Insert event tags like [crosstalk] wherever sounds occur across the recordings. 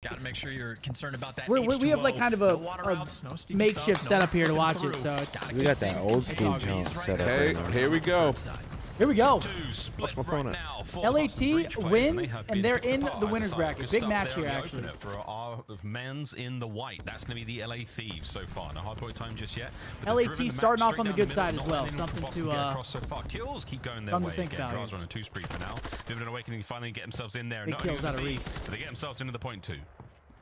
Got to make sure you're concerned about that. We're, we have like kind of a, no a routes, no makeshift setup here to watch it, so it's. We got that old school jump set up. Hey, here we go. Outside. Here we go. Watch my phone LAT wins, and, they're in the winner's bracket. Big match here, actually. For our men's in the white. That's going to be the LA Thieves so far. No hard time just yet. LAT starting off on the good side as well. Something to uh, so far. Kills keep going their way. Think again, Draws on a two spree for now. Vivid Awakening finally get themselves in there. Big kills out of Reese. They get themselves into the point two.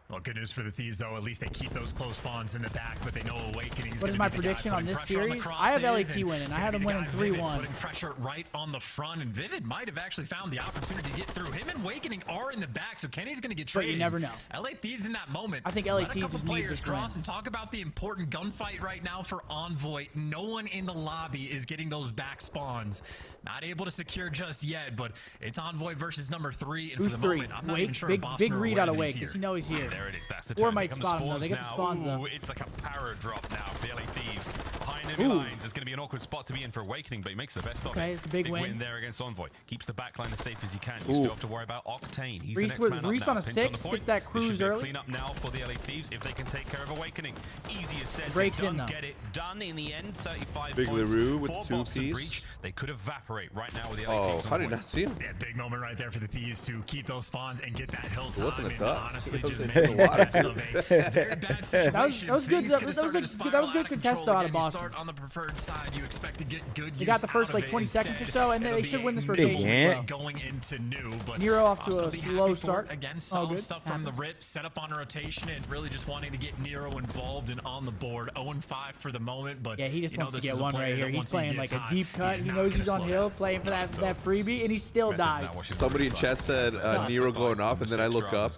Well, good news for the Thieves, though. At least they keep those close spawns in the back, but they know Awakening's What is my prediction on this series? On I have LAT winning. I had them winning 3-1. Putting pressure right on the front, and Vivid might have actually found the opportunity to get through. Him and Awakening are in the back, so Kenny's going to get traded. But you never know. LA Thieves in that moment. I think LA Let a couple players cross win. and talk about the important gunfight right now for Envoy. No one in the lobby is getting those back spawns. Not able to secure just yet, but it's Envoy versus number three. And Who's for the three? moment, I'm not even sure big, big read out of Wake because you know he's here. There it is. That's the Or might spawn him. They get the spawns now. Ooh, it's like a power drop now. Bailey Thieves behind enemy Ooh. lines. It's going to be an awkward spot to be in for Awakening, but he makes the best of okay, it. It's a big, big win. win. there against Envoy. Keeps the backline as safe as he can. You still have to worry about Octane. He's Reese, the next man Reese up on now. a six. On Get that cruise early. Clean up now for the LA Thieves if they can take care of Awakening. Easier said. Breaks in though. Get it done in the end. 35 big points. Leroux with two breach. They could evaporate right now with the other oh, I how did not see him? Big moment right there for the Thieves to keep those spawns and get that hill top. And honestly, [laughs] just make the water very bad. [laughs] [laughs] That was, good. That, was good contest out of Boston. On the preferred side, you expect to get good you got the first like 20 seconds or so, and they should win this rotation. Going into new, but Nero off to a slow start. Again, solid good. stuff from the rip, set up on a rotation, and really just wanting to get Nero involved and on the board. 0-5 for the moment, but yeah, he just wants to get one right here. He's playing like a deep cut. He knows he's on hill playing for that, that freebie, and he still dies. Somebody in chat said uh, Nero going off, and then I look up.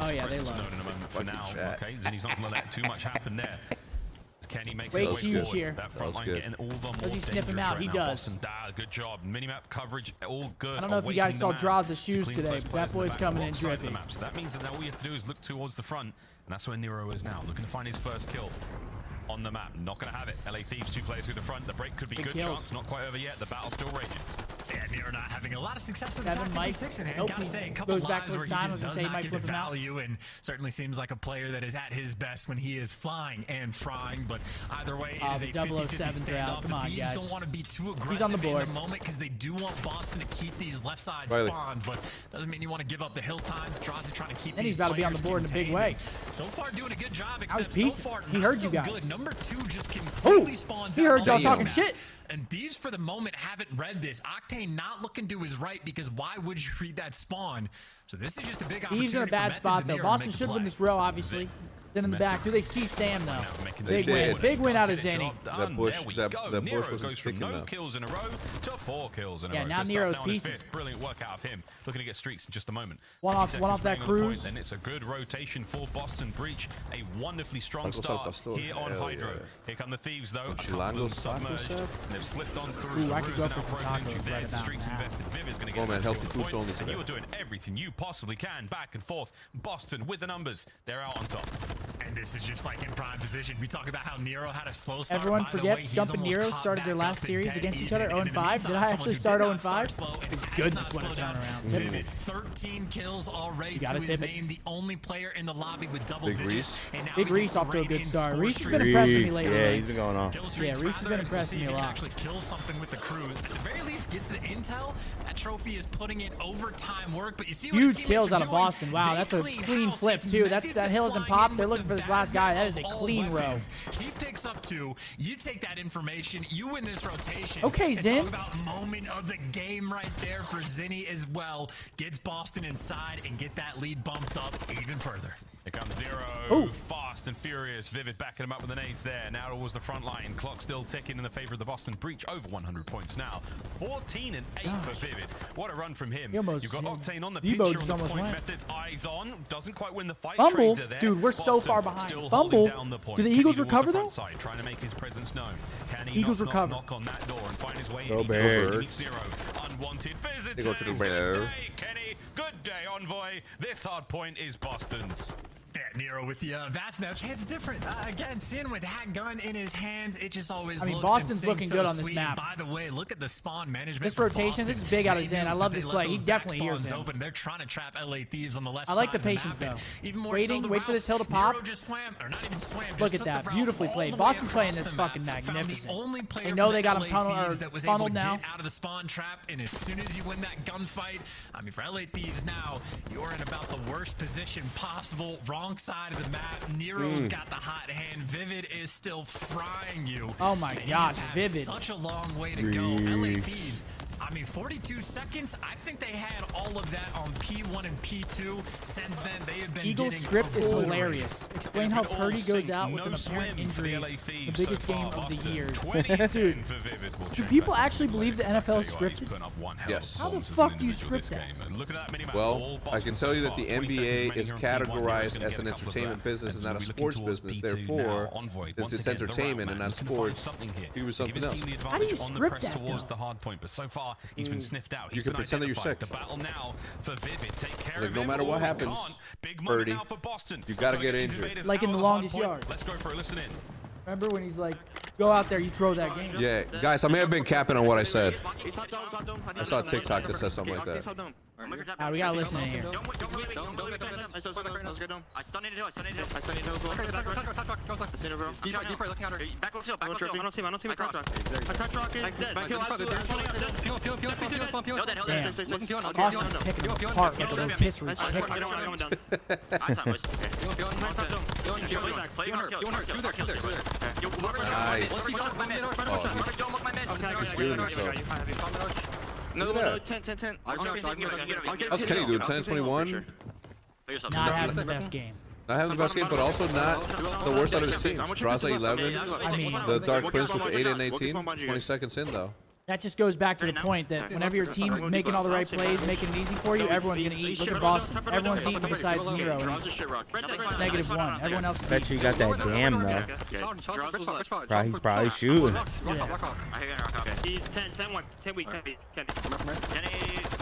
Oh, yeah, they love it. Fucking chat. Okay, Zinny's not going to let too much happen there. Kenny makes a Way huge here. That front line getting all the does he sniff him out? Right he does. Boston, da, good job. Minimap coverage, all good. I don't know if you guys saw Draw's shoes to today, but that boy's coming in dripping. The. So that means that now all you have to do is look towards the front, and that's where Nero is now, looking to find his first kill on the map. Not going to have it. LA Thieves, two players through the front. The break could be good, good chance. Not quite over yet. The battle still raging. Yeah, they're not having a lot of success with Seven Mike six in hand. Nope. Gotta say, a couple goes lives back where he just does not Mike get the value, out. and certainly seems like a player that is at his best when he is flying and frying. But either way, it um, is a 50-50 standoff. Come on, the guys. don't want to be too aggressive the in the moment because they do want Boston to keep these left side Riley. spawns, but doesn't mean you want to give up the hill time. Drazi trying to keep. And he's about to be on the board contained. in a big way. So far, doing a good job. Except peace. So far, he heard you guys. Good. Number two just completely oh, spawns. He heard y'all talking shit and Thieves for the moment haven't read this. Octane not looking to his right because why would you read that spawn? So this is just a big Thieves opportunity. Thieves in a bad spot though. Boston should win this row, obviously. Then in the back, do they see Sam though? Big win, big win out of Zanny. That push, that the bush was goes no kills in a row to four kills in a yeah, row. Yeah, now Nero's piecing. Brilliant work out of him. Looking to get streaks in just a moment. One off, one off that cruise. Then it's a good rotation for Boston Breach. A wonderfully strong start here on Hydro. Here come the thieves though. Chilango's submerged. And they've slipped on through. Ooh, I could go for some tacos right about streaks invested. Viv is going to get. Oh man, healthy food's on this. And you're doing everything you possibly can, back and forth. Boston with the numbers. They're out on top. And this is just like in prime position. We talk about how Nero had a slow start. Everyone forgets Stump and Nero started their last series against each other 0 5. Did I actually start 0 5? Goodness, what a turnaround. Vivid. 13 kills already to his name. The only player in the lobby with double digits. And now Big Reese off to a good start. Reese has been impressing me lately. Yeah, he's been going off. Yeah, Reese has been impressing me a lot. actually kill something with the crews. At the very least, gets the intel. That trophy is putting in overtime work, but you see Huge kills out of Boston. Wow, that's a clean flip, too. That hill isn't popped looking for this last guy. That is a clean row. He picks up two. You take that information. You win this rotation. Okay, Zin. about moment of the game right there for Zinny as well. Gets Boston inside and get that lead bumped up even further. Here comes Zero. Ooh. Fast and furious. Vivid backing him up with the nades there. Now towards the front line. Clock still ticking in the favor of the Boston Breach. Over 100 points now. 14 and 8 Gosh. for Vivid. What a run from him. Almost, You've got Octane on the Debo picture on the point went. Methodz. Eyes on. Doesn't quite win the fight. Bumble. Dude, we're Boston so far behind. Still Bumble. Down the point. Do the Eagles recover the though? Side, trying to make his presence known. Can he Eagles knock, recover. Knock, on that door and find his way Go in. Bears. Zero. Unwanted visitors. They go to the window. Good day, Kenny. Good day, Envoy. This hard point is Boston's. Nero with the uh, Vaznev. It's different. Uh, again, seeing with that gun in his hands, it just always I mean, looks Boston's looking so good on this sweet. map. By the way, look at the spawn management. This rotation, Boston. this is big out of Zen. I love this play. He definitely hears. Open. They're trying to trap LA Thieves on the left I like the patience, the though. Even more Waiting, so wait for this hill to pop. Just swam, or not even swam, just look at that. Beautifully played. Boston's playing this fucking magnificent. They know they got him tunneled, that was funneled now. out of the spawn trap, and as soon as you win that gunfight, I mean, for LA Thieves now, you're in about the worst position possible. Wrong side of the map. Nero's mm. got the hot hand. Vivid is still frying you. Oh my gosh, Vivid. Such a long way to go. LA Thieves I mean, 42 seconds. I think they had all of that on P1 and P2. Since then, they have been Eagles script is hilarious. Explain how Purdy goes out no with an apparent injury, the, the biggest so game Boston. of the year. Dude, [laughs] [laughs] do people actually believe the NFL scripted? Yes. How the fuck do you script that? Well, I can tell you that the NBA is categorized as an entertainment business and not a sports business. Therefore, since it's entertainment and not sports, he was something else. How do you script that? Towards far, he's been hmm. sniffed out. He's you can pretend that you're sick. The battle now for Vivid. Take care like, of no matter what happens, Purdy, you got to get injured. Like in the longest yard. Let's go for a listen in. Remember when he's like, go out there, you throw that game. Yeah, guys, I may have been capping on what I said. I saw a TikTok that says something like that. Right, we gotta listen in here. Damn! Awesome. into I stunned into I stunned into don't see him, I Nice. Oh, he's feeling himself. Another one, 10, 10, 10. How's Kenny doing? 10, 21? Not having the best game. Not having the best game, but also not the worst out of his team. Drazah 11, I mean, the Dark Prince with 8 and 18, 20 seconds in though. That just goes back to the point that whenever your team's making all the right plays, making it easy for you, everyone's going to eat. Look at Boston. Everyone's eating besides Nero. Negative one. Everyone else is Bet you got that damn, though. Bro, he's probably shooting. Yeah. He's 10, 10, 1. 10 weak, 10 weak, 10 weak. 10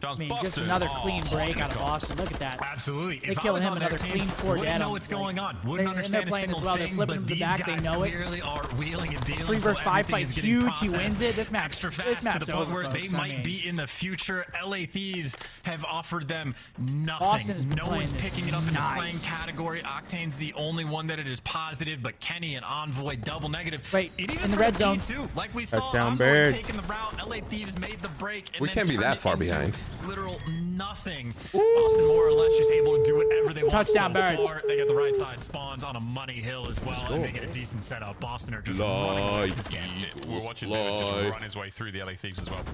John's I mean, busted. just another oh, clean break out of Boston. Look at that. Absolutely. They killing him another team, clean four dead. Wouldn't know what's going on. Wouldn't they, understand a single well. thing. They're but the back. They know it. Are wheeling and dealing. Three versus so five fight, huge. He wins it. This match, extra fast this match to the point over, where folks. they might I mean, be in the future. LA Thieves have offered them nothing. No one's picking it up in nice. the slang category. Octane's the only one that it is positive, but Kenny and Envoy double negative. Right in the red zone too. Like we saw, Envoy taking the route. LA Thieves made the break. We can't be that far behind literal nothing. Ooh. Austin more or less just able to do whatever they want. Touchdown, so Barrett. Far, they get the right side spawns on a money hill as well, cool. and they get a decent setup. Boston are just running this game. We're watching just run his way through the LA Thieves as well.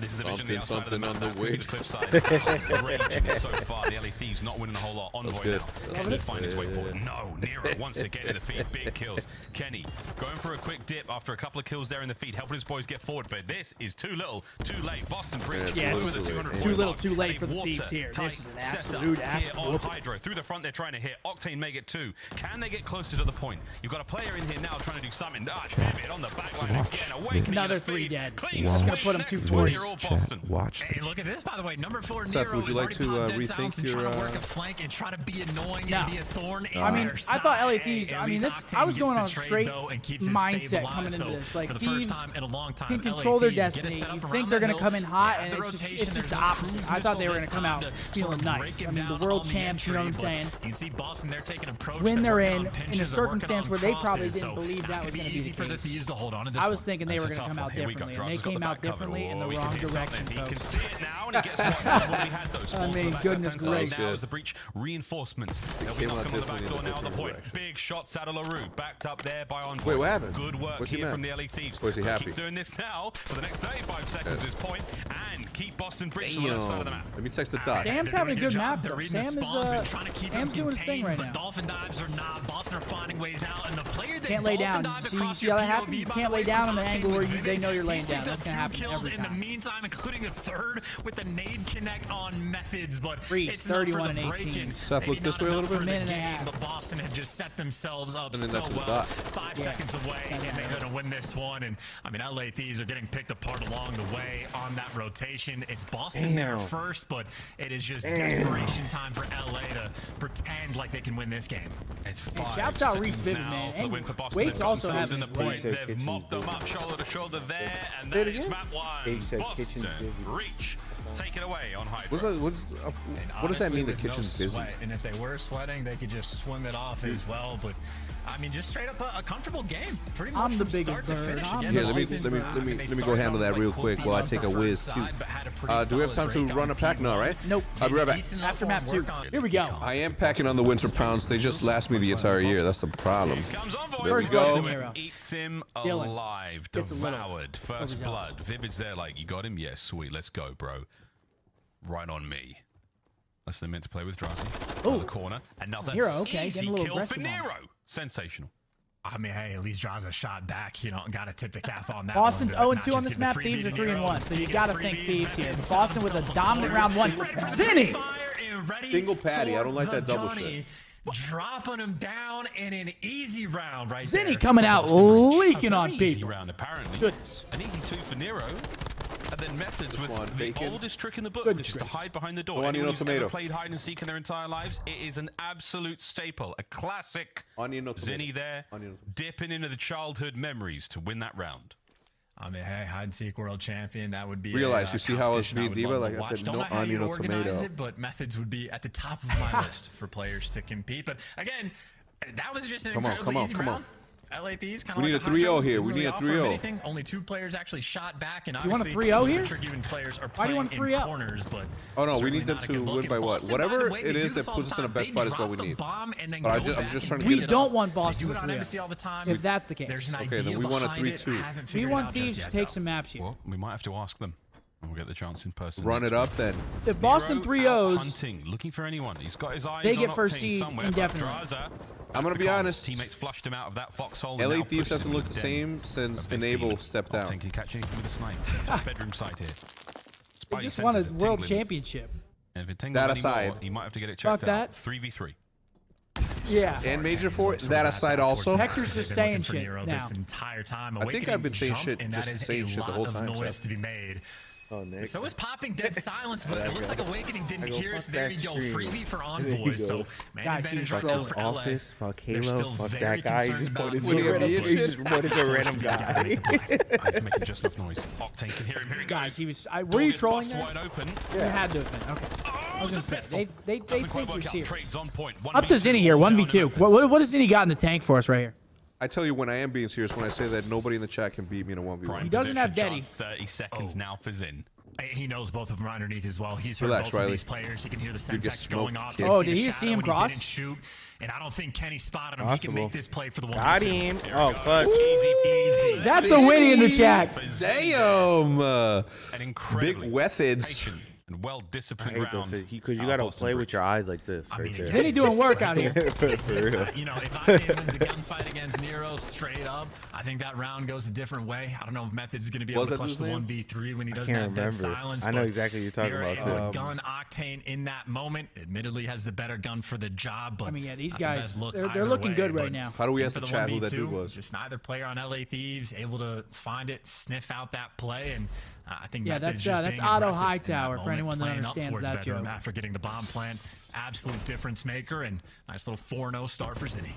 This is the something, vision something the outside of the map. That's going to be the cliffside. [laughs] So far. The LA Thieves not winning a whole lot. Envoy now. Can he find his way forward? No. Nero once again in the feed. [laughs] Big kills. Kenny going for a quick dip after a couple of kills there in the feed, helping his boys get forward. But this is too little, too late. Boston Breach. Yeah, yes, with a too little, too late for the thieves here. This is an absolute ass Hydro through the front, they're trying to hit. Octane make it two. Can they get closer to the point? You've got a player in here now trying to do something. Ah, Champion on the back line again. Another three dead. Clean gonna put him. Watch. Hey, look at this, by the way. Number four, Nero Seth, would you like to uh, rethink your? Trying to work uh, a flank and try to be annoying and be a thorn. Uh, I mean, I thought LA Thieves. I mean, this. I was going on a straight mindset coming into this. Like Thieves can control their destiny. You think they're gonna come in hot, and it's just it's this the opposite. I thought they were going to come out feeling nice. I mean, the world champs, you know what I'm saying? You see Boston there taking approach when they're in in a circumstance where they probably didn't believe that was going to be the case. I was thinking they were going to come out differently, and they came out differently in the wrong direction, folks. I mean, goodness gracious. Now the breach reinforcements. Point. Big shot, Saddle backed up there by on Wait, what happened? Good work here from the LA Thieves. Was he happy? Keep doing this now for the next 35 seconds at this point, and keep Boston and bricks on the left side of the map. Let me text the ah, doc. Sam's having a good job. map, though. Sam is, uh, trying to keep Sam's doing his thing right now. But Dolphin dives are not. Boston are finding ways out, and the player that can't lay down. See, you see how that happens? You can't lay down on the angle where you, they know you're laying down. That's gonna happen every time. In the meantime, including a third with the nade connect on Methodz, but Reese, it's 31 and 18. Seth, look this way a little bit. Minute and a half. But Boston had just set themselves up so well. Five seconds away, and they're gonna win this one. And I mean, LA Thieves are getting picked apart along the way on that rotation. It's Boston Damn. there first, but it is just Damn. desperation time for LA to pretend like they can win this game. It's five shouts out Reese Vivian, man. For and the win for Boston. Wake's also having the point. They've kitchen mopped them up shoulder to shoulder there, and that is map one. Boston Breach Take it away on high. What's that, what, uh, what does that mean? The kitchen's no busy. And if they were sweating, they could just swim it off Dude. as hmm. well. But I mean, just straight up a, a comfortable game. Pretty much I'm the biggest bird. Again, yeah, let me let me let me let me go handle that real quick while I take a whiz too. Uh, do we have time to run a pack now? Right? Nope. I'll be right back. After map two. Here we go. I am packing on the winter pounds. They just last me the entire year. That's the problem. There we go. Eats him alive, devoured. First blood. Vivid's there, like you got him. Yes, sweet. Let's go, bro right on me. That's the meant to play with Drazi. Oh, the corner. Another Nero, okay. easy kill for Nero. Sensational. I mean, hey, at least Drazah shot back. You know, got to tip the cap on that. Boston's 0-2 on this map. Thieves are 3 and 1, so you got to think Thieves here. Boston with a dominant round one. Zinni! Single patty. I don't like that double shot dropping him down in an easy round right Zinni coming out leaking on people. Round, apparently. Goodness. An easy two for Nero and then Methodz with one. the Bacon. oldest trick in the book, which is to hide behind the door. Onion Anyone or tomato. Ever played hide and seek in their entire lives, it is an absolute staple, a classic. Onion or tomato. Zinni there, Onion dipping into the childhood memories to win that round. I mean, hey, hide and seek world champion. That would be realize. A, you uh, see how I was be. diva. Like watch. I said, Don't no know how onion or tomato. It, but Methodz would be at the top of my [laughs] list for players to compete. But again, that was just an come incredibly on, come on, easy come round. On. LAP's kind of. We need like a 3-0 here. We need a 3-0. Only two players actually shot back, and obviously you want a 3-0 here. Even players are playing Why do you want 3-0? corners, but oh no, we need them to win by what? Boston, Whatever way, it is that puts us in a best spot is what we need. Bomb and then but go I am just trying to. get. We don't want Boston with 3 all the time. If that's the case, there's an okay, then we want a 3-2. We want thieves to take some maps here. Well, we might have to ask them. We'll get the chance in person. Run it up then. If Boston 3 0s looking for anyone, he's got his eyes. They get first seed indefinitely. I'm gonna be honest. Teammates flushed him out of that foxhole. LA Thieves doesn't look the same since Enable stepped out. Can catch anything with a snipe. [laughs] bedroom side here. Spidey he just won a world championship. And if it that aside, you might have to get it checked out. that. Three v three. Yeah. And major four. That aside, also. Hector's just saying shit now. This entire time. I think I've been saying shit. Just saying shit the whole time. To be made. Oh, Nick. So is popping dead [laughs] silence, but it looks like Awakening didn't hear us. There you go. Freebie for [laughs] Envoy. So man advantage right now for LF. Office, fuck Halo, fuck that guy. He just What is a [laughs] random guy. I was making just enough noise. Octane can hear him. Here he Guys, he was. I, were you trolling that? Wide open. You had to have been. Okay. Oh, I was gonna say they they, they think you're serious. Up to Zinni here, one v two. What does has Zinni got in the tank for us right here? I tell you when I am being serious when I say that nobody in the chat can beat me in a one v one. He doesn't have Denny. Thirty seconds oh. now for Zin. He knows both of them underneath as well. He's heard Relax, both Riley. of these players. He can hear the Semtex going off. Oh, did he see him cross? He didn't shoot, and I don't think Kenny spotted him. Possible. He can make this play for the one. Got him. Oh, clutch. Easy, easy. That's a winny in the chat. Damn. Uh, An incredible Big Wetheds and well disciplined round. Because you uh, got to play with your eyes like this. I right mean, there. Doing work out here. [laughs] [laughs] [laughs] you know, if I was the gunfight against Nero straight up, I think that round goes a different way. I don't know if Method's going to be able to clutch the one v three when he does that dead silence. I know exactly what you're talking about. Too. Gun Octane in that moment, admittedly has the better gun for the job. But I mean, yeah, these guys look they're, they're looking way, good right now. How do we ask the chat who that dude was? Just neither player on LA Thieves able to find it, sniff out that play, and I think yeah, Matt that's uh, that's Otto Hightower that for anyone that understands that joke. Matt for getting the bomb plant, absolute difference maker, and nice little 4-0 start for City.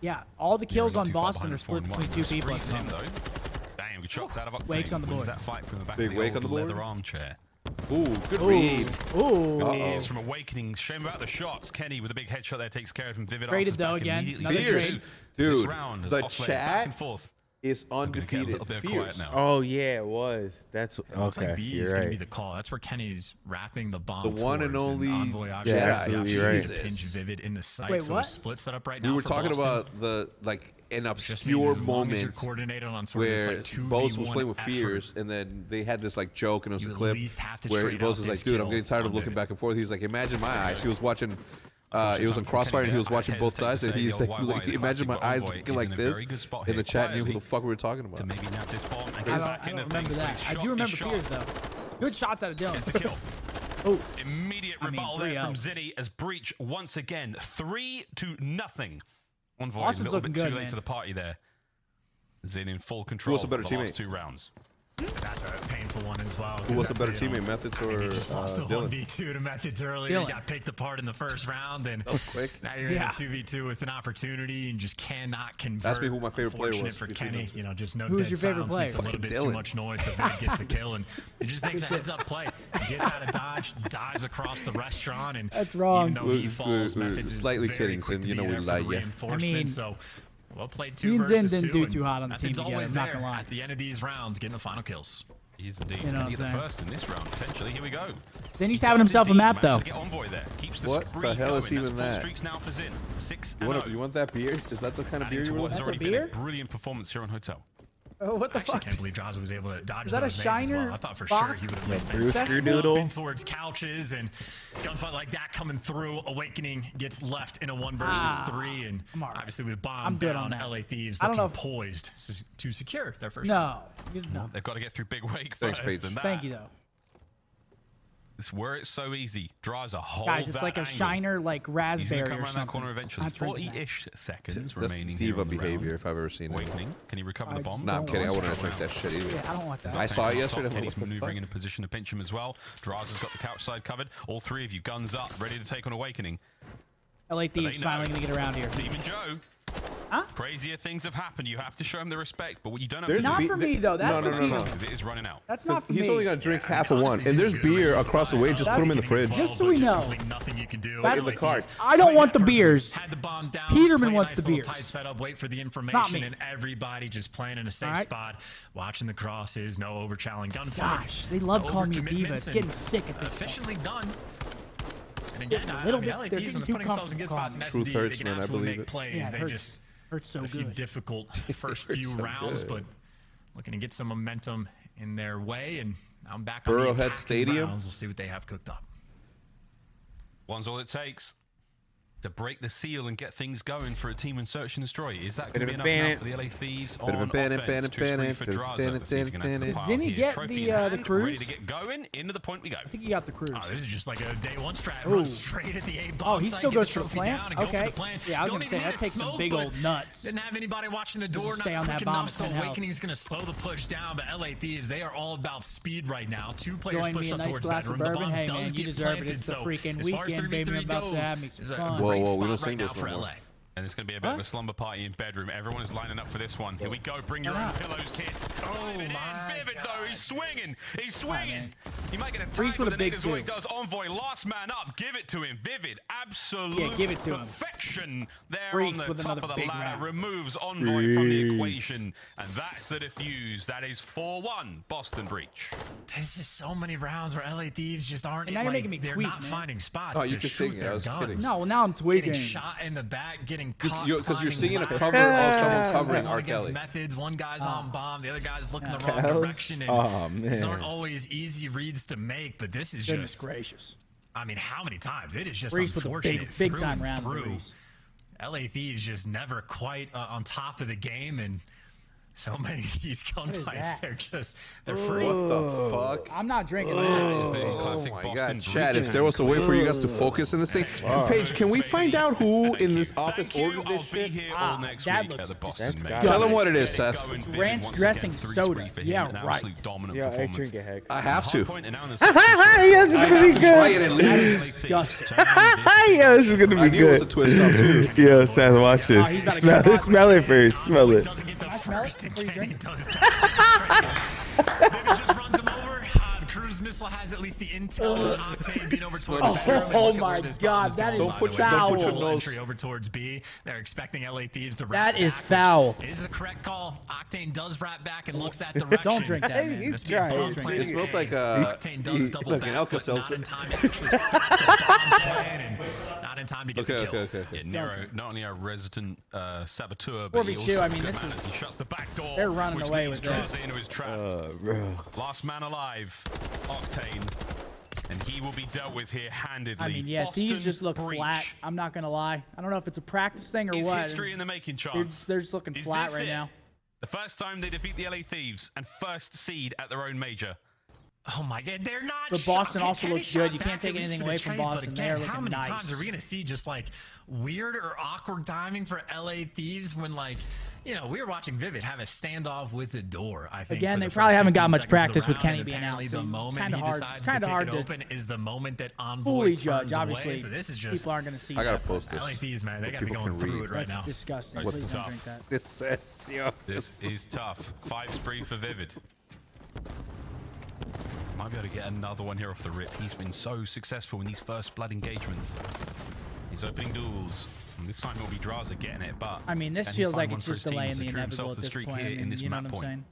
Yeah, all the kills on Boston are split between two people. At the moment. Damn, good shots out of Octane. Wake's on the board. That fight from the back Big of the wake on the board. leather armchair. Ooh, good Ooh. read. Ooh. Good uh -oh. from Awakening. Shame about the shots. Kenny with a big headshot there takes care of him. Vivid Traded though again. Another Fierce. Dude, round, the chat back and forth is I'm get a undefeated. bit quiet now. Oh yeah, it was. That's It looks okay. like B You're is going to be the call. That's where Kenny's wrapping the bomb. The one and towards, only Envoy obviously Yeah, absolutely option right. to Pinch Vivid in the sight. Wait, so what? a split setup right We now. were for talking Boston. about the like an obscure as long as moment coordinated on sort of this, where like, Bose was playing with effort, Fears, and then they had this like joke, and it was You a clip least have to where Bose was like, "Dude, I'm getting tired of looking back and forth." He's like, "Imagine my eyes." He was watching uh, it was on Crossfire, and he was watching both sides, and he's like, like imagine my eyes looking like this in the chat, knew who the fuck we were talking about. Maybe not this ball. I, don't, I don't remember that. I do remember Piers though. Good shots out of Dylan. [laughs] Oh. Immediate rebuttal there from Zinni as Breach once again three to nothing. On void, a little bit good, too late to the party there. Zin in full control. Who a better teammate? Two rounds. That's a painful one as well. Who was a better teammate, Methodz or I mean, just lost uh, the Dylan? 1v2 to Methodz earlier. Dylan. He got picked apart in the first round, and now you're yeah. in a 2v2 with an opportunity and just cannot convert. Ask me who my favorite player was. for Kenny, you know, just no Who's dead sounds, makes a little bit Dylan. too much noise, so he gets the [laughs] kill, and it just makes a heads-up play. He gets out of dodge, dives across the restaurant, and that's wrong. Even though we're, he falls, we're, Methodz we're is slightly kidding, and you know we lie. Yeah, I mean, so well played two Me and didn't do too hard on the team together, always not gonna lie. At the end of these rounds, getting the final kills. He's indeed. You know the first in this round, potentially. Here we go. Then he's having himself a map, though. The what the hell is going. even That's that? Now for Zin. Six you, want oh. you want that beer? Is that the kind of beer you want? That's a beer? A brilliant performance here on Hotel. Oh, [laughs] what the I actually fuck? can't believe Jaws was able to dodge that those a shiner? Well. I thought for sure he would have at least noodle. towards couches and gunfight like that coming through. Awakening gets left in a one versus ah, three, and right. obviously with bomb I'm down, LA Thieves looking I don't know if... poised to secure their first. No, no. Well, they've got to get through Big Wake first. Thanks, Thank you though. This were it so easy. Draws a whole. Guys, it's like a angle. shiner, like raspberry. He's come around something. that corner eventually. Forty-ish seconds it's, remaining. That's diva behavior, if I've ever seen Awakening. it. Can he recover I the bomb? No, nah, I'm kidding. I wouldn't drink that shit either. Yeah, I don't want that. I saw it yesterday. He's maneuvering in a position to pinch him as well. Draws has got the couch side covered. All three of you, guns up, ready to take on Awakening. I like these finally gonna get around here. Demon Joe Huh? Crazier things have happened. You have to show him the respect, but you don't have there's to. Not for me though. That's no, no, no, no. It is running out. That's not for he's me. He's only gonna drink half of one, and there's beer across the way. Just put them in the fridge. Just so we know. Nothing you can do. That's the cart. I don't want the beers. Peterman wants the beers. Tight setup. Wait for the information, and everybody just playing in a safe spot, watching the crosses, no overchallenging gunfights. Gosh, they love calling me diva. It's getting sick at this. Efficiently done. But again, a little I mean, bit, I they're when they're putting themselves in good spots in SD, hurts, they can man, absolutely make it. plays. Yeah, they hurts, just hurts so a few good. difficult [laughs] first few so rounds, good. but looking to get some momentum in their way. And I'm back Burrowhead on the Stadium. Rounds. We'll see what they have cooked up. One's all it takes to break the seal and get things going for a team in Search and Destroy. Is that going to be enough now for the LA Thieves on offense? Two three. Did Zinni get the, uh, the cruise? Ready to get going. Into the point we go. I think he got the cruise. Oh, this is just like a day one strat. Run straight at the A bomb. Oh, he still goes for the plant? Okay. Yeah, I was going to say, that takes some big old nuts. Didn't have anybody watching the door. Stay on that bomb. So awakening is going to slow the push down, but LA Thieves, they are all about speed right now. Two players push up towards bedroom. The bomb does get planted. So as far as 3v3 goes, whoa, whoa, we don't sing this no for more. LA. And it's going to be a bit of a slumber party in bedroom. Everyone is lining up for this one. Here we go. Bring your own pillows, kids. Oh, Diving my in. Vivid, God. though. He's swinging. He's swinging. He might get a tag with a big as. He does. Envoy, last man up. Give it to him. Vivid, absolute yeah, give it to perfection him. there Reese on the top of the ladder. Round. Removes Envoy Reese. from the equation. And that's the defuse. That is 4-1 Boston Breach. There's just so many rounds where LA Thieves just aren't. And now like, you're making me they're not man. finding spots oh, to shoot their guns. Kidding. No, now I'm tweaking. Getting shot in the back, getting getting caught because you're, you're seeing a cover of someone covering R. Kelly. Methodz. One guy's on oh. bomb, the other guy's looking the wrong direction. And oh, These aren't always easy reads to make, but this is Goodness just gracious. I mean, how many times? It is just Reese unfortunate. Big, big time round. Through. LA Thieves just never quite uh, on top of the game and so many of these gunfights, they're just they're free. What the fuck? I'm not drinking that. oh my god, Chad! If there was a way for you guys to focus in this thing, wow. Paige, can we find out who in this office ordered this shit? Ah, that looks the Boston Tell them what it is, Seth. It's ranch dressing soda. Yeah, right. Yeah, I drink it, Hex. I have to. [laughs] [laughs] yeah, this is gonna be good. Disgusting. yeah, this is gonna be good. I knew it was a twist up too. [laughs] Yo, Seth, watch this. Smell it first. Smell it first, first in case he does that. [laughs] cruise missile has at least the intel and octane being over [laughs] towards oh, bedroom. Oh my god, that is foul. Way. Entry over towards B. They're expecting LA Thieves to wrap That back, is foul. Is the correct call. Octane does wrap back and looks that [laughs] direction. don't drink that, man. This. It smells like uh, Octane does he, double look, back, but not in time to actually [laughs] not in time to get okay, the kill. Okay, okay, okay. Yeah, not only our resident uh, saboteur, but 4v2, he also I mean, this is, shuts the back door. They're running away with this. Into his trap. Uh, Last man alive. Octane. And he will be dealt with here handedly. I mean, yeah, Boston these just look breach. flat. I'm not going to lie. I don't know if it's a practice thing or Is what. history in the making, Charles. They're, they're, just looking Is flat right it? now. The first time they defeat the LA Thieves and first seed at their own major. Oh my god, they're not. But Boston shot. also looks good. You can't take anything away from Boston. Again, They're how many nice. times are we gonna see just like weird or awkward timing for LA Thieves when like you know, we were watching Vivid have a standoff with the door. I think again, they the probably haven't got much practice with Kenny being out. So the moment he hard, decides to hard to open is the moment that Envoy fully judge. Obviously, so this is just people aren't going to see. I gotta post this. I like these, man. They gotta be going through it right That's now. Disgusting. What's Please don't drink that. This this is tough. Five spree for Vivid. Might be able to get another one here off the rip. He's been so successful in these first blood engagements. He's opening duels. This time Moby draws are getting it, but I mean, this feels like it's just delaying the inevitable at this point. I mean, in this you know what I'm saying?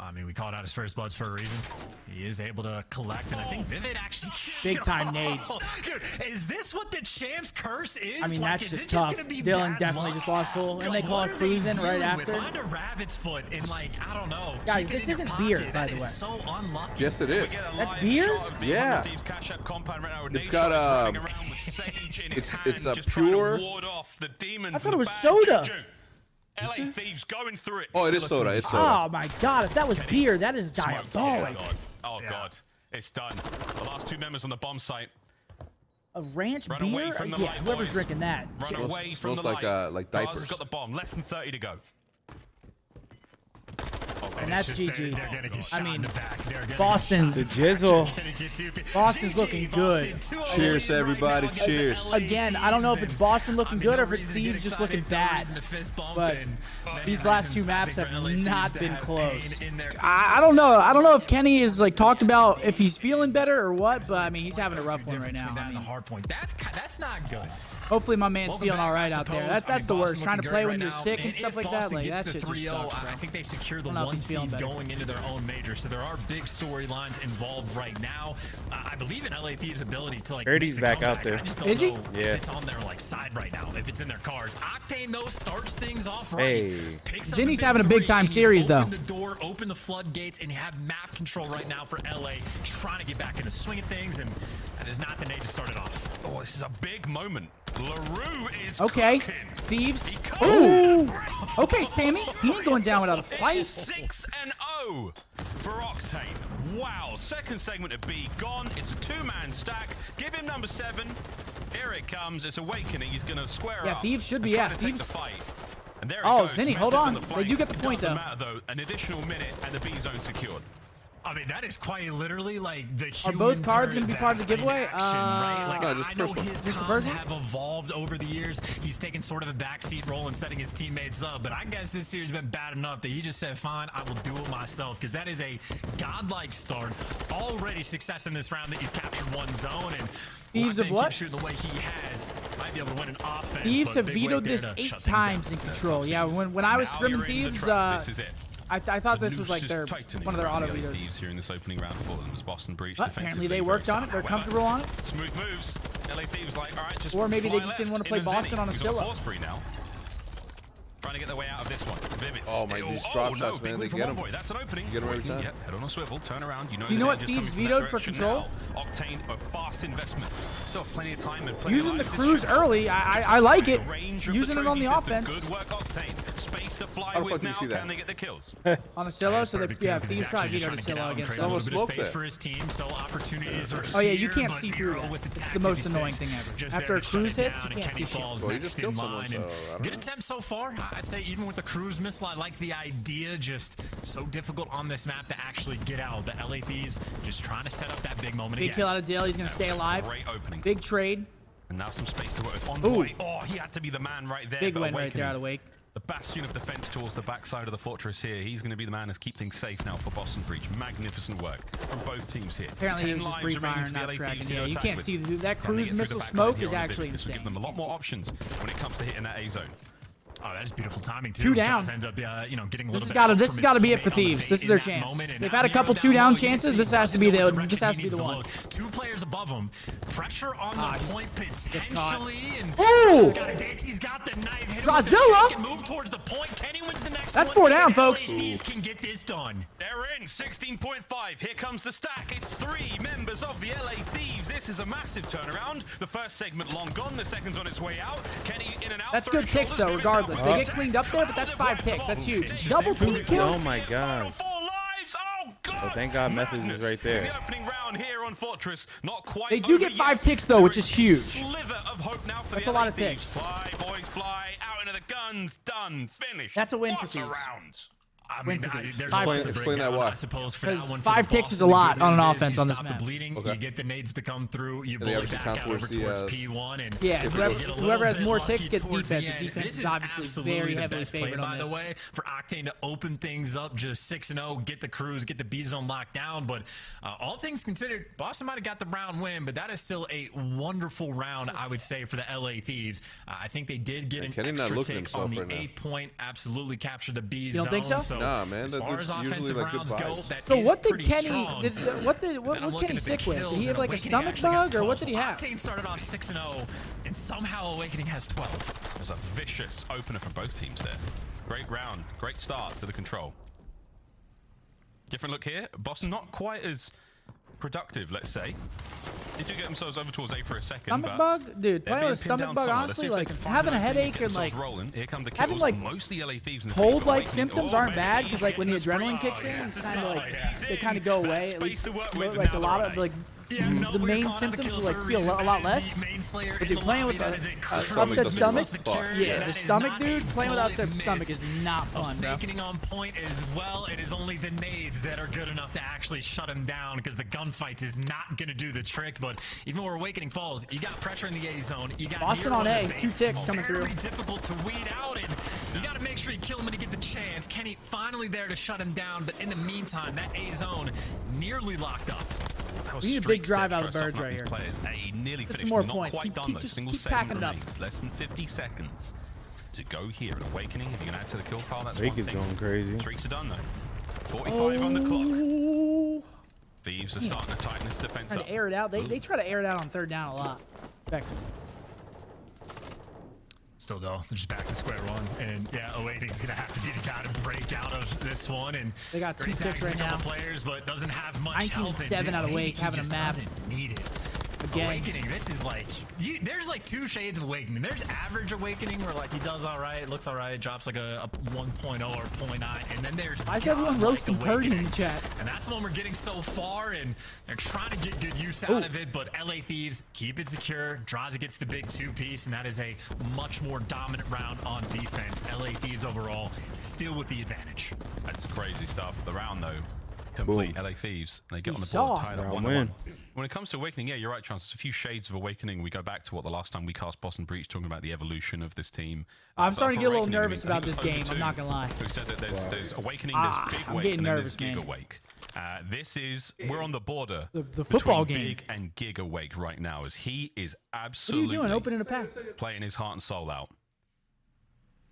I mean, we called out his first bloods for a reason. He is able to collect, and I think Vivid actually... Big [laughs] time oh, nade. Dude, is this what the champ's curse is? I mean, like, that's just tough. Just Dylan definitely luck? just lost full, and they call it cruising right after. Find a rabbit's foot and, like, I don't know. Guys, this isn't beer, by the way. so unlucky. Yes, it is. That's beer? Yeah. It's got, uh, a. it's, it's a pure... I thought it was soda. LA? Thieves going through it. Oh, it is soda. It's soda. Oh, my God. If that was beer, that is diabolic. Oh, yeah. God. It's done. The last two members on the bomb site. A ranch Run beer? Uh, yeah, light, whoever's boys. drinking that. Run away from the like, light. smells like diapers. Lars has got the bomb. Less than 30 to go and that's GG. I mean, Boston. The jizzle. Boston's looking good. Cheers everybody. Cheers. Again, I don't know if it's Boston looking good or if it's Steve just looking bad. But these last two maps have not been close. I, don't know. I don't know if Kenny is like talked about if he's feeling better or what. But I mean, he's having a rough one right now. I mean, that's that's not good. Hopefully my man's Welcome feeling all right out there. That, that's I mean, the worst. Trying to play right when you're sick and, and stuff Boston like that. Like that shit just sucks, bro. I think they secure the I don't know if he's feeling going into their own major. So there are big storylines involved right now. Uh, I believe in LA Thieves' ability to like. Purdy's back out there. I just don't Is know he? Yeah. it's on their like side right now. If it's in their cards. Octane though starts things off right. Hey. Zinny's having a big time series though. Open the door, open the floodgates, and you have map control right now for LA, trying to get back into swing of things, and that is not the name to start it off. Oh, this is a big moment. LaRue is Okay. Cooking. Thieves. Ooh. Ooh. [laughs] Okay, Sammy. He ain't going down without a fight. Six an O for Octane. Wow, second segment of B gone. It's a two-man stack. Give him number seven. Here it comes. It's Awakening. He's going to square yeah, up. Yeah, Thieves should be out. Thieves... The fight. And there oh, goes. Zinni, hold on. on the they do get the it point, though. Matter, though. An additional minute, and the B zone secured. I mean, that is quite literally like the Are both cards going to be part of the giveaway? Action, uh, right? Like, no, just I know his cards have evolved over the years. He's taken sort of a backseat role in setting his teammates up, but I guess this year's been bad enough that he just said, fine, I will do it myself, because that is a godlike start. Already success in this round that you've captured one zone, and Thieves of what? Shooting the way he has, might be able to win an offense, Thieves have vetoed this eight times in control. Yeah, when, when I was scrimming Thieves, uh, this is it. I, th I thought this was like their one of their auto the thieves here in this opening round for them as Boston Breach breached. Apparently they worked on it. They're comfortable on it. Smooth moves. LA thieves like all right, just or maybe they just didn't want to play Boston on a Scylla. now. Trying to get their way out of this one. Vivid. Oh my, these drop oh, shots, no, man, they get them. Boy. That's an opening. You get them every time. Yep, head on a swivel, turn around. You know, you know what thieves vetoed for control. Octane, a fast investment. Still plenty of time and plenty Using of the cruise early, I, I, I like it. Using it on the offense. Good work, Octane to fly How with now. Can that? they get the kills? [laughs] on a silo, so they yeah, Thieves tried beat on a against them. Almost smoked it. for his team, so opportunities are Oh yeah, you can't see through that. With the it's the most annoying thing ever. Just After a cruise hit, you can't see falls well, next in line. So, good attempt so far. I'd say even with the cruise missile, I like the idea. Just so difficult on this map to actually get out. The LA Thieves just trying to set up that big moment Big kill out of Dale. He's going to stay alive. Great opening. Big trade. And now some space to work with on the Ooh. way. Oh, he had to be the man right there. Big win right there out of Wake. The bastion of defense towards the backside of the fortress here. He's going to be the man to keep things safe now for Boston Breach. Magnificent work from both teams here. Apparently Ten he was just brief iron. Yeah, you can't with. see that cruise missile smoke is actually insane. This will give them a lot more options when it comes to hitting that A zone. Oh, that is beautiful timing too. Two down. Ends up, uh, you know, getting a little this bit. Gotta, this has got to. Be it for Thieves. This is their chance. They've had a couple two down, chances. This has to be the. Just has to be the one. Two players above him. Pressure on the point potentially. Ooh. He's got the knife. Move towards the point. Kenny wins the next. That's four down, folks. Thieves can get this done. They're in 16.5. Here comes the stack. It's three members of the LA Thieves. This is a massive turnaround. The first segment long gone. The second's on its way out. Kenny in and out. That's good kicks though, regardless regardless. They get cleaned up there, but that's five ticks. That's huge. Finishes Double team kill. Oh my god. Oh. Oh, thank God Methodz is right there. The opening round here on Fortress, not quite. They do get five yet. ticks, though, which There is huge. Of hope now for That's the a lot of ticks. Fly, boys, fly out into the guns. Done. Finished. That's a win for What Thieves. Round. I mean, for I, there's Five a lot ticks. to break Explain that why. I suppose, for that one. five the ticks is a lot on an offense you on this stop map. The bleeding, Okay. You get the nades to come through. You they bully actually back count out over towards the, towards uh, P1. And Yeah, whoever- we get a whoever has more ticks gets defense. the The defense this is obviously very the heavily best play, favored by the way, for Octane to open things up just 6 and 0, get the crews, get the B zone locked down. But uh, all things considered, Boston might have got the round win, but that is still a wonderful round, I would say, for the LA Thieves. Uh, I think they did get Man, an Kenny extra looking tick on the right eight point, absolutely captured the B You zone. don't think so? Nah, man, As far as usually, offensive like, good rounds go, that So is what did Kenny? strong. Did, what did what was Kenny at sick with? Did he have like a stomach bug or what did he have? Octane started off 6 and 0, and somehow Awakening has 12. There's a vicious opener for both teams there. Great round. Great start to the control. Different look here. Boston not quite as productive, let's say. They do get themselves over towards A for a second. Stomach but bug, dude. Playing with a stomach bug, somewhere. Let's see honestly, like having a headache and like rolling. Here come the kills. having, like, mostly LA Thieves the cold like symptoms aren't bad because like when the adrenaline kicks in, it's kind of like they kind of go away. At least like a lot of like Yeah, no, the main symptoms will like feel a, reason. a That lot less. the main slayer But dude, playing with That a, a a upset stomach? and yeah, the stomach, dude. Playing with upset bullet stomach is not fun, bro. on point as well. It is only the nades that are good enough to actually shut him down because the gunfights is not going to do the trick. But even where Awakening falls, you got pressure in the A zone. You got Boston on A, two ticks coming through. Difficult to weed out, and you got to make sure you kill him when you get the chance. Kenny finally there to shut him down, but in the meantime, that A zone nearly locked up. That We need a big drive out of try to birds right here. Players. Hey, nearly Get some more Not points. Quite Keep- done keep- though. just Single keep segment packing it up. Less than 50 seconds to go here. And Awakening, if you can add to the kill pile, that's Drake one is thing. going crazy. Streaks are done though. 45 on the clock. Oh, Thieves are starting to tighten this defense trying up. to air it out. They they try to air it out on third down a lot. Effective. Still though, they're just back to square one, and yeah, Awakening's gonna have to be the guy to break out of this one. And They got two ticks right now. players, but doesn't have much 19 health. seven out of Wake, having a map. Doesn't need it. Again. Awakening, this is like you, there's like two shades of Awakening. There's average Awakening where like he does all right, looks all right, drops like a, a 1.0 or 0.9, and then there's I is everyone godlike roasting Purdy in the Awakening. chat? And that's the one we're getting so far, and they're trying to get good use out Ooh. of it. But LA Thieves keep it secure. Drazah gets the big two piece, and that is a much more dominant round on defense. LA Thieves overall still with the advantage. That's crazy stuff. The round though, complete. Boom. LA Thieves. They get He's on the board, soft. tied up one to win. one. When it comes to Awakening, yeah, you're right, Chance. There's a few shades of Awakening. We go back to what the last time we cast Boston Breach, talking about the evolution of this team. Uh, I'm starting to get a little Awakening, I nervous mean, about this game, over I'm not gonna lie. Who said that there's, there's Awakening, Ah, there's Big I'm Wake, getting and then nervous, there's man. Wake. Uh, this is we're on the border The- the football game. Big and Giga Wake right now, as he is What are absolutely you doing? Opening a pack. playing his heart and soul out.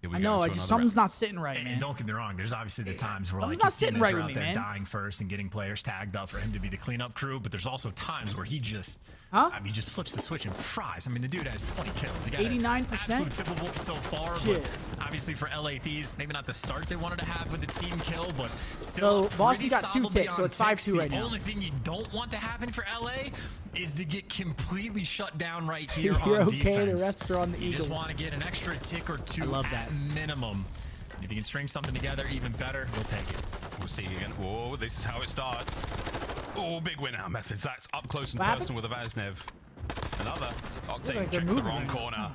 Here we I know. I just something's round. not sitting right, And don't get me wrong, there's obviously the eh, times where Something's like not sitting right are with out me, there man. dying first and getting players tagged up for him to be the cleanup crew, but there's also times where he just Huh? I mean, he just flips the switch and fries. I mean, the dude has 20 kills. He got 89%? Absolute typical so far, Shit. but obviously for LA Thieves, maybe not the start they wanted to have with the team kill, but still. So, pretty Boston got two ticks, so it's 5-2 ticks. right The now. only thing you don't want to happen for LA is to get completely shut down right [laughs] here You're on okay, the defense. refs are on the you just want to get an extra tick or two I love at that. minimum. If you can string something together, even better, we'll take it. We'll see you again. Whoa, this is how it starts. Oh, big win out Methodz. That's up close and What happened? personal with a Vaznev. Another. Octane like checks the wrong corner.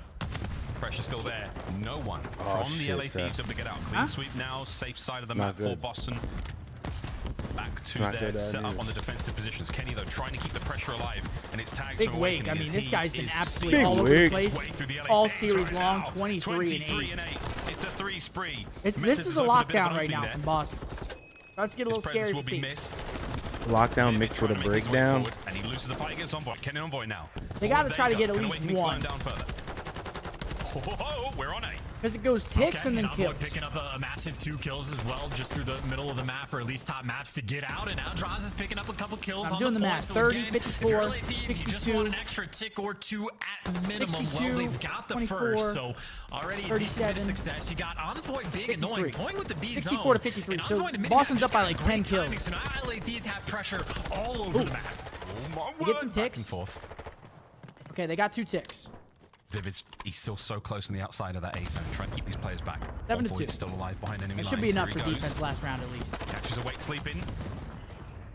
Pressure still there. No one Oh, from the shit, LA Seth. Thieves able to get out. Clean Huh? sweep now. Safe side of the Not map for. Boston. Back to Not their good, uh, setup on the defensive positions. Kenny, though, trying to keep the pressure alive. And it's tagged Big for Wake. I mean, this guy's been absolutely all over the place. the LA All series right long, now. 23 and 23 8. and 8. It's a three spree. It's, this is a opened bit of lockdown an right now there. from Boston. Starts to get a His little presence scary will be missed. Lockdown mixed with a Trying to make his way breakdown. forward, And he loses the fight against Envoy. Kenny Envoy now. They gotta try to get at least one. down further. Oh, we're on A. Because it goes ticks Okay, and then Envoy kills. picking up a, a massive two kills as well, just through the middle of the map, or at least top maps to get out. And now Draws is picking up a couple kills I'm on doing the the point. math. So 30, again, 54, if you're LA Thieves, you just want an extra tick or two at minimum. well, they've got the first, so already a decent bit of success. You got Envoy big 53. annoying, toying with the B 64 zone. to 53, And so the mid Boston's up by like 10 great timing, kills. So now LA Thieves have pressure all over the map. Oh my You get some word. Back ticks? and forth. Okay, they got two ticks. Vivid's he's still so close on the outside of that A zone, trying to keep these players back. Seven to two. still alive behind enemy lines. should be enough for defense last round at least. Catches awake sleeping.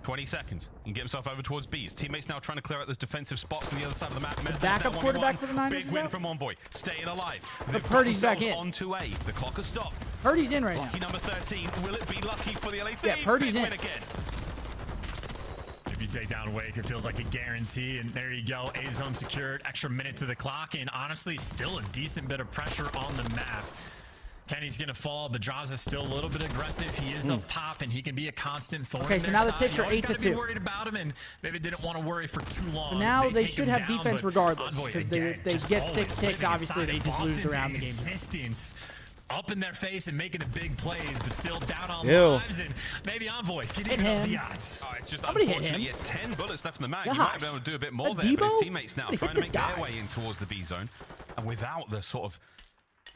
20 seconds. He can get himself over towards B. His teammates now trying to clear out those defensive spots on the other side of the map. Memphis backup quarterback for the Niners Big win out? from Envoy. Staying alive. But got Purdy's back in. onto A. The clock has stopped. Purdy's in right Lucky now. number 13. Will it be lucky for the LA Thieves? Yeah, Purdy's Big in. again. If you take down Wake, it feels like a guarantee. And there you go. A zone secured. Extra minute to the clock. And honestly, still a decent bit of pressure on the map. Kenny's going to fall, but is still a little bit aggressive. He is up top, and he can be a constant thorn. Hmm. Okay, so now the ticks are always eight to gotta be two. worried about him, and maybe didn't want to worry for too long. now they take should have down, defense regardless, because they- they get six ticks, obviously, they just lose Boston's around the game. Existence up in their face and making the big plays, but still down on Ew. lives. And maybe Envoy can Hit even up the odds. Oh, it's just Somebody hit him. He had 10 bullets left in the mag. He might have been able to do a bit more That there, but his teammates now Somebody trying to this make their way in towards the B zone. And without the sort of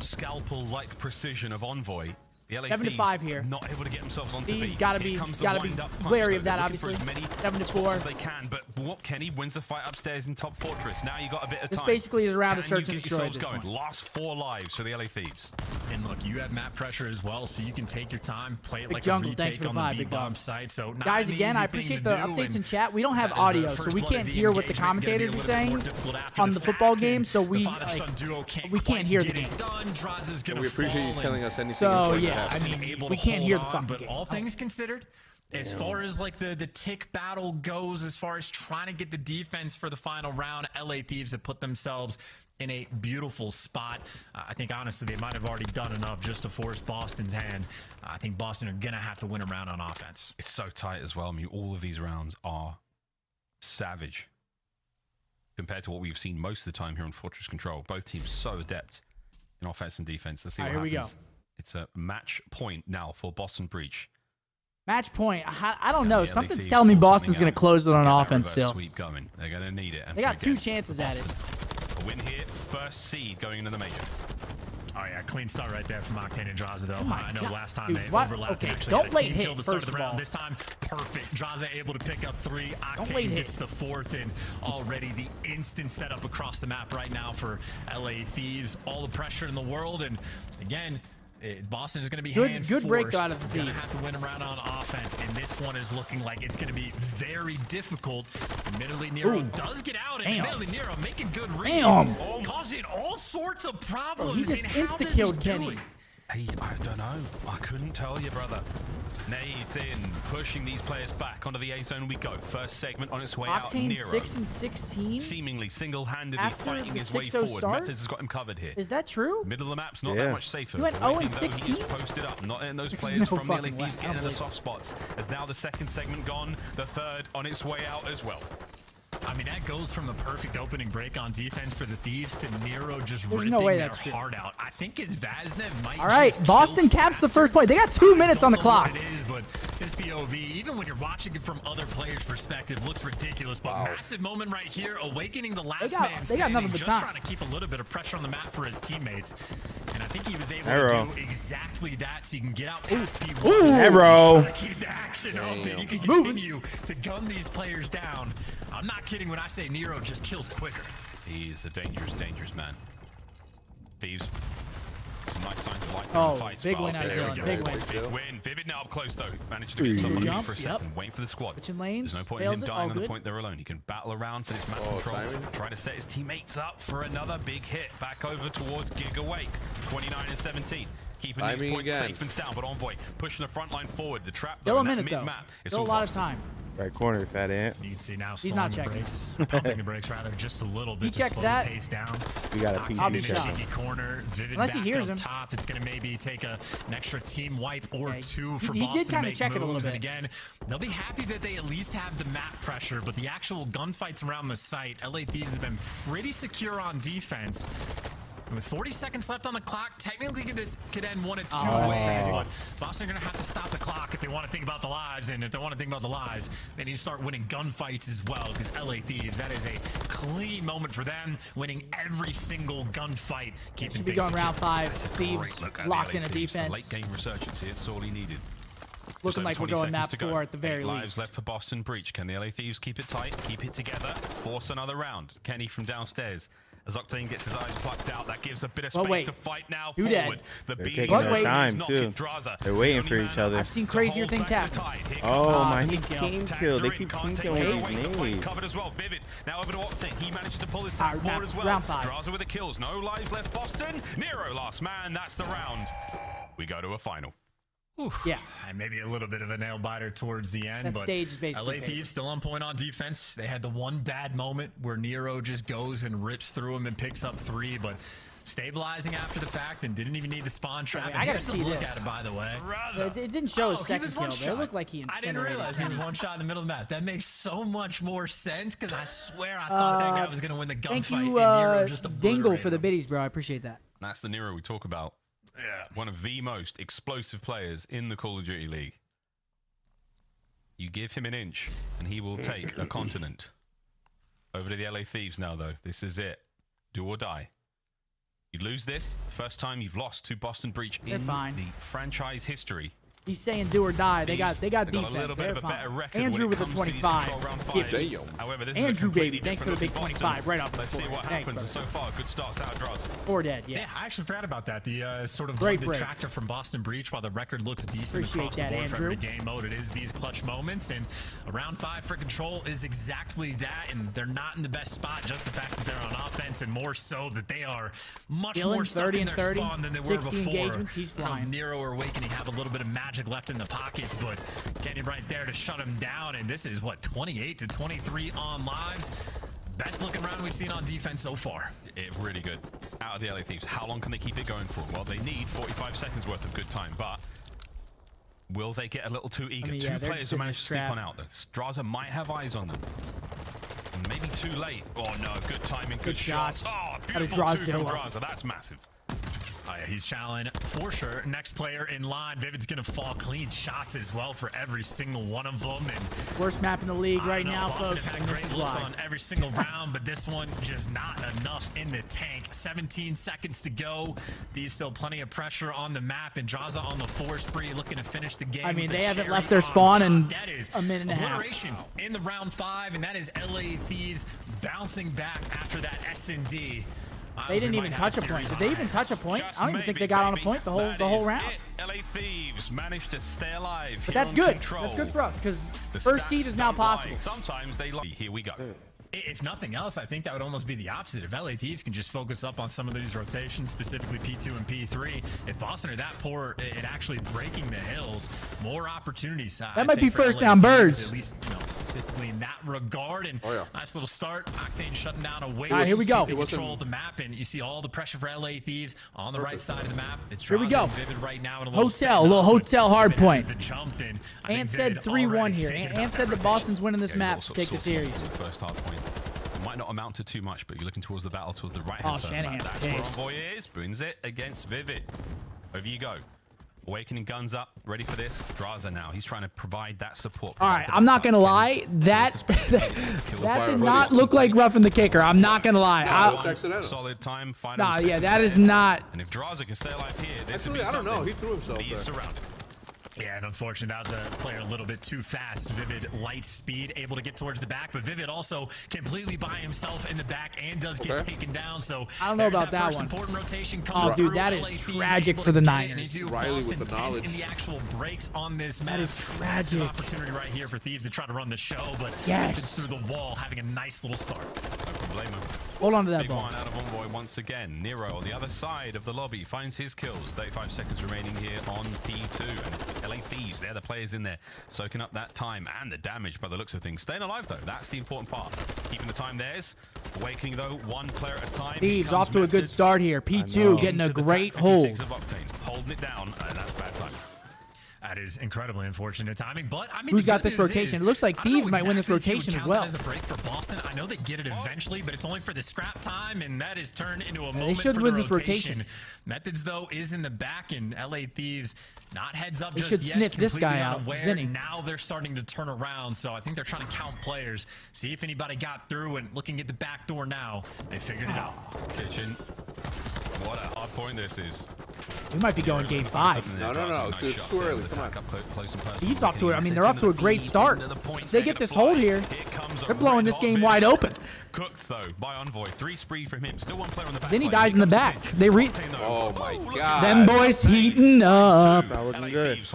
scalpel-like precision of Envoy, the LA Seven to five here. not able to get themselves onto Thieves B. gotta be- gotta be wary of that, They're looking for obviously. many Seven to four. as they can, but what Kenny wins the fight upstairs in top fortress. Now you got a bit of This time. basically is a round of Can you search and destroy at this going? point. Last four lives for the LA Thieves. And look, you have map pressure as well, so you can take your time, play it Big like jungle, a thanks retake for the on five, the big B-bomb site. So not Guys, again, I appreciate the updates in chat. We don't have that is the audio, so we can't hear what the engagement, gonna be a commentators are little bit more saying on the football game, so we, father-son like, duo can't we can't hear the game. Done. Draws is gonna We appreciate you telling us anything. So, inside the yeah. I mean, able we to can't hold hear the on, fucking but game. all things considered, as far as like the the tick battle goes, as far as trying to get the defense for the final round, LA Thieves have put themselves in a beautiful spot. Uh, I think honestly they might have already done enough just to force Boston's hand. Uh, I think Boston are gonna have to win a round on offense. It's so tight as well. I mean, all of these rounds are savage compared to what we've seen most of the time here on Fortress Control. Both teams so adept in offense and defense. Let's see what right, here we happens. It's a match point now for Boston Breach. Match point. I, I don't know. Something's telling me Boston's going to close it on offense still. Sweep going. They're going to need it. And They got two chances at it. A win here, first seed going into the major. Oh yeah, clean start right there from Octane and Drazah though. Oh my I know God. last time Dude, they what? overlapped Okay, and actually don't had late hit, kill start first of the of round. all. This time, perfect. Drazah able to pick up three. Don't late Octane hit. the fourth and already the instant setup across the map right now for LA Thieves. All the pressure in the world and again. It, Boston is going to be Good- hand good break out of the Going to have to win around on offense, and this one is looking like it's going to be very difficult. Admittedly, Nero Ooh. does get out, and Damn. admittedly, Nero making good reads, Damn. causing all sorts of oh, problems. He just and how does he insta-killed do Kenny. it? Hey, I don't know. I couldn't tell you, brother. Nades in, pushing these players back onto the A zone we go. First segment on its way out. Octane Nero. 6 and 16? Seemingly single-handedly fighting his way 6-0 forward. start? Methodz has got him covered here. Is that true? Middle of the map's not Yeah. that much safer. You went The 0 and he knows he 16? gets posted up, not letting those players no from the LA fucking way. Thieves I get the soft spots. As now the second segment gone, the third on its way out as well. I mean, that goes from a perfect opening break on defense for the Thieves to Nero just There's ripping no way their that's true. heart out. I think his Vaznev might All right, just Boston kill caps the first point. They got two minutes on the Don't know what clock. It is, but this POV, even when you're watching it from other players' perspective, looks ridiculous. But massive moment right here, awakening the last got- man they got nothing but just time. trying to keep a little bit of pressure on the map for his teammates. And I think he was able Arrow. to do exactly that, so you can get out past P1. Ooh. Arrow. Try to keep the action up, and you can He's moving. continue to gun these players down. I'm not kidding when I say Nero just kills quicker. He's a dangerous, dangerous man. Thieves. Some nice signs of life in Oh, the fights. big but win out of Dylan. Big win. Big win. Vivid now up close though. Managed to get himself Ooh. on Jump, for a yep. second. Waiting for the squad. Switching lanes, There's no point in him dying on the good. point there alone. He can battle around for this map Oh, control. timing. Try to set his teammates up for another big hit. Back over towards Giga Wake. 29 and 17. Keeping these Timing points again. safe and sound, but Envoy pushing the front line forward. The trap Still though, a in that minute though. mid-map. It's Still a all lot of time. Right corner, fat ant. You can see now He's slowing not the checking. brakes, [laughs] pumping the brakes rather just a little bit He to checks slow that. the pace down. We got a Octane I'll be a PT shocked. check. corner. Vivid Unless he back hears up him. top. It's going to maybe take a, an extra team wipe or Yeah, two he- for he did Boston to kinda make check it a little moves. And bit. again, they'll be happy that they at least have the map pressure, but the actual gunfights around the site, LA Thieves have been pretty secure on defense. And with 40 seconds left on the clock, technically this could end one of two Oh. ways, but Boston are going to have to stop the clock if they want to think about the lives, and if they want to think about the lives, they need to start winning gunfights as well, because LA Thieves, that is a clean moment for them, winning every single gunfight, keeping Should be things going round five. Thieves great look at the locked in a Thieves. Defense. Late game resurgence here, sorely needed. Looking over like we're going seconds map go. four at the very Eight lives least. left for Boston Breach. Can the LA Thieves keep it tight, keep it together, force another round? Kenny from downstairs. As Octane gets his eyes plucked out, that gives a bit of Well, space wait. to fight now Who forward. dead? The They're bees taking their are time, too. They're waiting for each other. I've seen crazier things happen. Oh, my team team kill. team Tags kill. are They keep can't team killing away these the nades. covered as well. Vivid now over to Octane. He manages to pull his Alright, tank forward as well. round five. Drazah with the kills. No lives left. Boston. Nero last man. That's the round. We go to a final. Yeah. And maybe a little bit of a nail biter towards the end. That but stage is basically LA. Thieves still on point on defense. They had the one bad moment where Nero just goes and rips through him and picks up three, but stabilizing after the fact and didn't even need the spawn trap. Wait, I gotta see look this. at it, by the way. It, it didn't show his Oh, he second was kill, one but it shot. looked like he I didn't realize he was [laughs] one shot in the middle of the map. That makes so much more sense because I swear I thought that guy Uh, was going to win the gunfight. Thank and you, Nero uh, just Dingle, for the obliterated biddies, bro. I appreciate that. That's the Nero we talk about. Yeah. One of the most explosive players in the Call of Duty League. You give him an inch, and he will take a [laughs] continent. Over to the LA Thieves now, though. This is it. Do or die. You lose this, first time you've lost to Boston Breach They're in fine. the franchise history. He's saying do or die. They got they got they've defense. got a little bit They're fine. Andrew with it the comes to these 25. control round Gift. fives. Damn. However, this is a Andrew, baby, thanks for the big 25 right off the Let's see board. what Thanks, happens. brother. so far, good starts out, draws. Four dead. Yeah. Yeah, I actually forgot about that. The uh, sort of Great the break. detractor from Boston Breach, while the record looks decent Appreciate across that, the board for every game mode, it is these clutch moments. And a round five for Control is exactly that. And they're not in the best spot. Just the fact that they're on offense, and more so that they are much Dylan, more stuck 30 in and their 30, spawn than they were 60 before. engagements, he's I don't know flying. Nero or Awakening have a little bit of magic left in the pockets, but getting right there to shut him down. And this is what 28 to 23 on lives. Best looking round we've seen on defense so far. It really good. Out of the LA Thieves. How long can they keep it going for? Well, they need 45 seconds worth of good time, but will they get a little too eager? mean, Two yeah, they're players just who in managed to sneak trap. one out. The Drazah might have eyes on them. Maybe too late. Oh no, good timing, good, Good shots. Oh, Gotta beautiful draw two from zero. Drazah. That's massive. Oh, yeah, he's challenging for sure. Next player in line. Vivid's going to fall clean shots as well for every single one of them. And Worst map in the league right know, now, Boston folks. And this is why. on every single round, but this one just not enough in the tank. 17 seconds to go. There's still plenty of pressure on the map, and Drazah on the four spree looking to finish the game. I mean, they haven't left their spawn in That is a minute and a half. in the round five, and that is LA Thieves bouncing back after that S and D. They didn't even touch a point. Did they even touch a point? I don't even think they got on a point the whole the whole round. LA Thieves managed to stay alive. But that's good. That's good for us because The first seed is now possible. Sometimes they lie. Here we go. If nothing else, I think that would almost be the opposite. If LA Thieves can just focus up on some of these rotations, specifically P2 and P3, if Boston are that poor at actually breaking the hills, more opportunities. uh, I'd might be first LA down Thieves, birds. At least, you know, statistically in that regard. And Oh, yeah. nice little start. Octane shutting down away. All right, here we go. Keeping It control the map, and you see all the pressure for LA Thieves on the right side of the map. It's Here we go. Vivid right now in a little Hotel, little up, hotel hard point. the jump, and Ant said 3-1 here. thinking Ant Ant said that. Boston's winning this Goes map all to take the series. First half point. It might not amount to too much, but you're looking towards the battle, towards the right oh, hand Oh, side. of the Shanahan, map. That's where. Envoy is. Brings it against Vivid. Over you go. Awakening guns up, ready for this. Drazah now. He's trying to provide that support. All right, I'm not gonna lie. That [laughs] that fire did not look like roughing the kicker. I'm not gonna lie. No, it's I, accidental. Solid time. Final nah, yeah, that is not. And if Drazah can stay alive here, this would Actually, be I don't know. He threw himself But he is there. surrounded. Yeah, and unfortunately, that was a player a little bit too fast. Vivid, light speed, able to get towards the back, but Vivid also completely by himself in the back and does get Okay. taken down. So I don't know about that first one. important rotation Oh, dude, that is that LA tragic for the get it, and Niners. if you Riley with the knowledge. in the actual breaks on this map. is Massive tragic. opportunity right here for Thieves to try to run the show, but Yes. it's through the wall, having a nice little start. No problemo. Hold on to that Big ball. one out of Envoy once again. Nero on the other side of the lobby finds his kills. 35 seconds remaining here on P2. And LA Thieves, they're the players in there, soaking up that time and the damage by the looks of things. Staying alive though, that's the important part. Keeping the time theirs. Awakening though, one player at a time. Here Thieves off to a good start here. P2 getting a great hold. 56 of Octane, holding it down, and that's bad that is incredibly unfortunate timing. But I mean, who's got this rotation? Is, it looks like Thieves exactly might win this rotation as well. As a break for Boston, I know they get it eventually, but it's only for the scrap time, and that is turned into a moment. They should for win the this rotation. Methodz though is in the back, and LA Thieves not heads up. They just should yet, sniff this guy out. Zinni. Now they're starting to turn around, so I think they're trying to count players, see if anybody got through, and looking at the back door now, they figured it out. Kitchen. What a hard point this is. We might be going game five. No, no, no, dude, it's too early. Come on. He's off to it. I mean, they're off to a great start. If they get this hold here, they're blowing this game wide open. Cooked though by Envoy, three spree from him. Still one player on the back. Zinni dies in the back. They re. Oh my god. Them boys heating up. That looking good.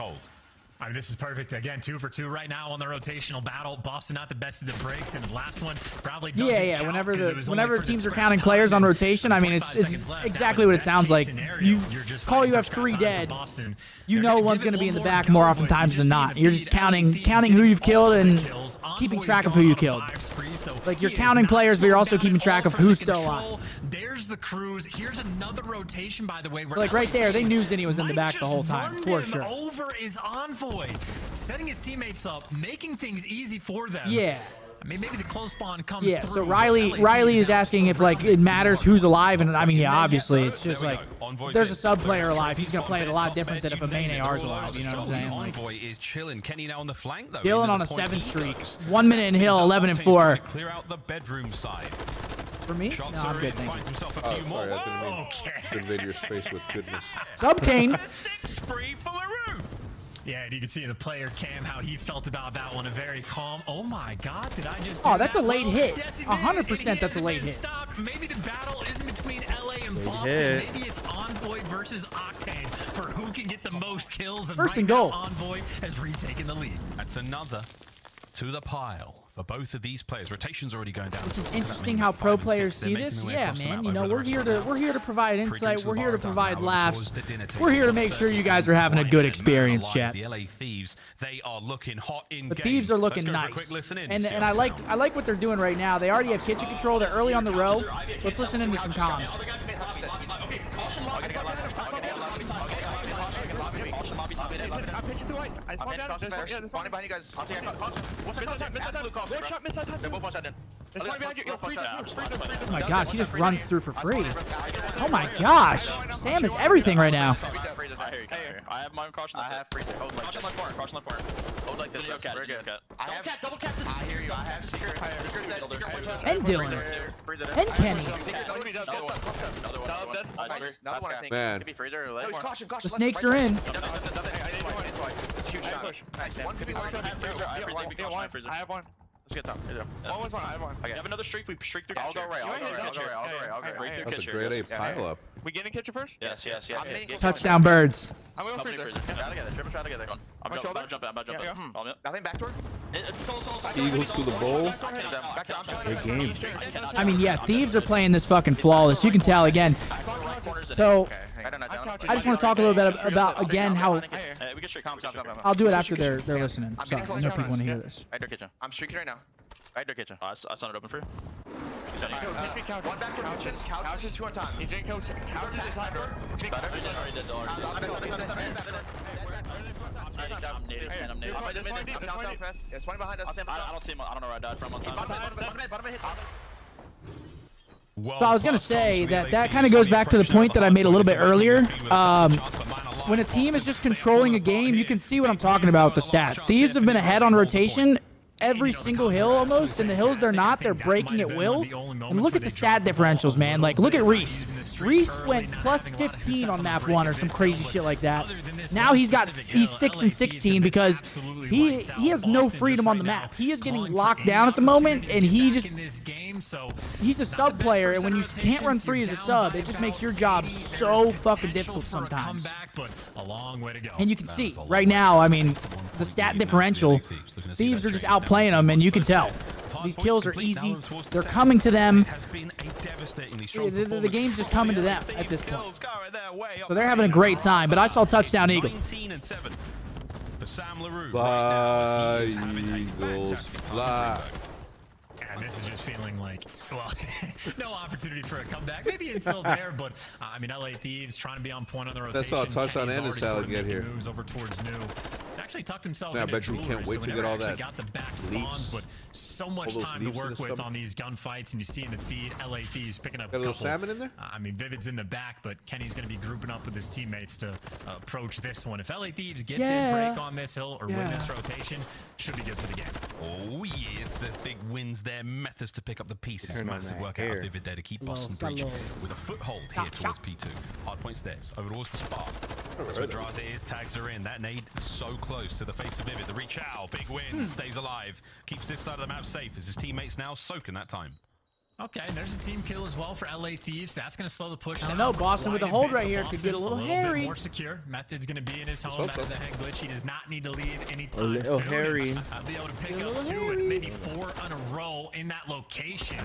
I mean, this is perfect. Again, two for two right now on the rotational battle. Boston not the best of the breaks, and the last one probably doesn't Yeah, yeah. Whenever the whenever teams are counting players on rotation, I mean, it's, it's exactly what it sounds like. Scenario, you call you have three dead. Boston. You know one's going to be in the back more often times than not. You're just counting counting who you've killed and keeping track of who you killed. Like you're counting players, but you're also keeping track of who's still alive. There's the cruise. Here's another rotation, by the way. Like right there, they knew Zinni was in the back the whole time for sure. Over is on Malfoy setting his teammates up, making things easy for them. Yeah. I mean, maybe the close spawn comes yeah, through. so Riley Riley is asking if, like, it matters who's alive, and, I mean, yeah, obviously, it's just, like, there's a sub-player alive, he's going to play it a lot different than if a main AR is alive, you know what I'm saying? Like, Dylan on a 7 streak, 1 minute in Hill, 11 and 4. Clear out the bedroom side. For me? No, I'm good, thank you. Oh, sorry, I didn't mean to invade your space with goodness. Subtane! Yeah, and you can see the player cam how he felt about that one. A very calm. Oh my God! Did I just? oh, that's that a late hit. Yes, hundred percent. That's a late hit. Stopped. Maybe the battle isn't between LA and late Boston. Hit. Maybe it's Envoy versus Octane for who can get the most kills. And First right and goal. Envoy has retaken the lead. That's another to the pile. But both of these players, rotation's already going down. This is interesting how pro players see this. Yeah, man. You know, we're here to we're here to provide insight. We're here to provide laughs. We're here to make sure you guys are having a good experience, chat. The LA Thieves, they are looking hot in The Thieves are looking nice. And and I like I like what they're doing right now. They already have kitchen control. They're early on the row. Let's listen into some comms. I spawned. There's one behind you guys. I'll Oh my gosh, he just runs through for free. Oh my gosh. Sam is everything right now. I have my caution. I have freeze. Hold like Caution caution left corner. Hold like this. Yo, cat. Double cat, double cat. I hear you. I have secret. Secret. And Dylan. And Kenny. Another one. Another one. Man. The snakes are in. Nice, one. I have one. Let's get top. Here yeah. One. I have one. Okay. Have another streak. We streak through. I'll go right. I'll go right. I'll go right. I'll go right. That's a great A pile up. We get in kitchen first? Yes, yes, yes. yes, yes. Touchdown birds. I'm going freezer. Freezer. Yeah. Try together, triple try together. Going. I'm, I'm, jump, I'm jumping, I'm jumping, I'm jumping. Yeah. Nothing back door? Eagles to the bowl. Good game. I mean, yeah, Thieves are playing this fucking flawless. You can tell again. So, I just want to talk a little bit about, again, how... I'll do it after they're, they're listening. Sorry, I know people want to hear this. I'm streaking right now. Right kitchen. Oh, I, I saw it open for you. He's right, uh. One back two on top. He's in couch. Couch is door. I'm native, man. I'm native. I'm down. There's one behind us. I don't see him. I don't know where I died from. Bottom. Bottom. Well, so I was going to say that that kind of goes back to the point that I made a little bit earlier. Um, when a team is just controlling a game, you can see what I'm talking about with the stats. These have been ahead on rotation every single hill almost, and the hills they're not, they're breaking at will. And look at the stat differentials, man. Like, look at Reese. Reese went plus 15 on map one or some crazy shit like that. Now he's got he's six and 16 because he he has no freedom on the map. He is getting locked down at the moment, and he just he's a sub player, and when you can't run free as a sub, it just makes your job so fucking difficult sometimes. And you can see right now, I mean, the stat differential, thieves are just out playing them, and you can tell. These kills are easy. They're coming to them. The, game's just coming to them at this point. So they're having a great time, but I saw touchdown Eagles. Fly, Eagles, fly. And this is just feeling like, well, [laughs] no opportunity for a comeback. Maybe until [laughs] there, but uh, I mean, LA Thieves trying to be on point on the rotation. That's all touchdown and a salad get here. Moves over towards new actually tucked himself Yeah, I into bet you he jewelry, can't so wait to we get all actually that got the back leaves. spawns, but so much time to work with stomach. on these gunfights, and you see in the feed, LA Thieves picking up Got a little couple- salmon in there? I mean, Vivid's in the back, but Kenny's going to be grouping up with his teammates to uh, approach this one. If LA Thieves get Yeah. this break on this hill or win this rotation, should be good for the game. Oh yeah, it's the big wins there. Methodz to pick up the pieces. Turn Massive that work out hair. of Vivid there to keep Hello, Boston Breach with a foothold here towards P2. Hard points theirs. Over towards the spot. That's where Drazah is. Tags are in. That nade so close to the face of Vivid. The reach out. Big win. Hmm. Stays alive. Keeps this side of the map safe as his teammates now soak in that time. Okay, and there's a team kill as well for LA Thieves. That's going to slow the push. I down know, Boston with quite the hold right so here could get a little bit hairy. more secure. Methodz's going to be in his home. hope That is so. a head glitch. He does not need to leave anytime A little soon. hairy. [laughs] I'll be able to pick up two hairy. and maybe four on a row in that location.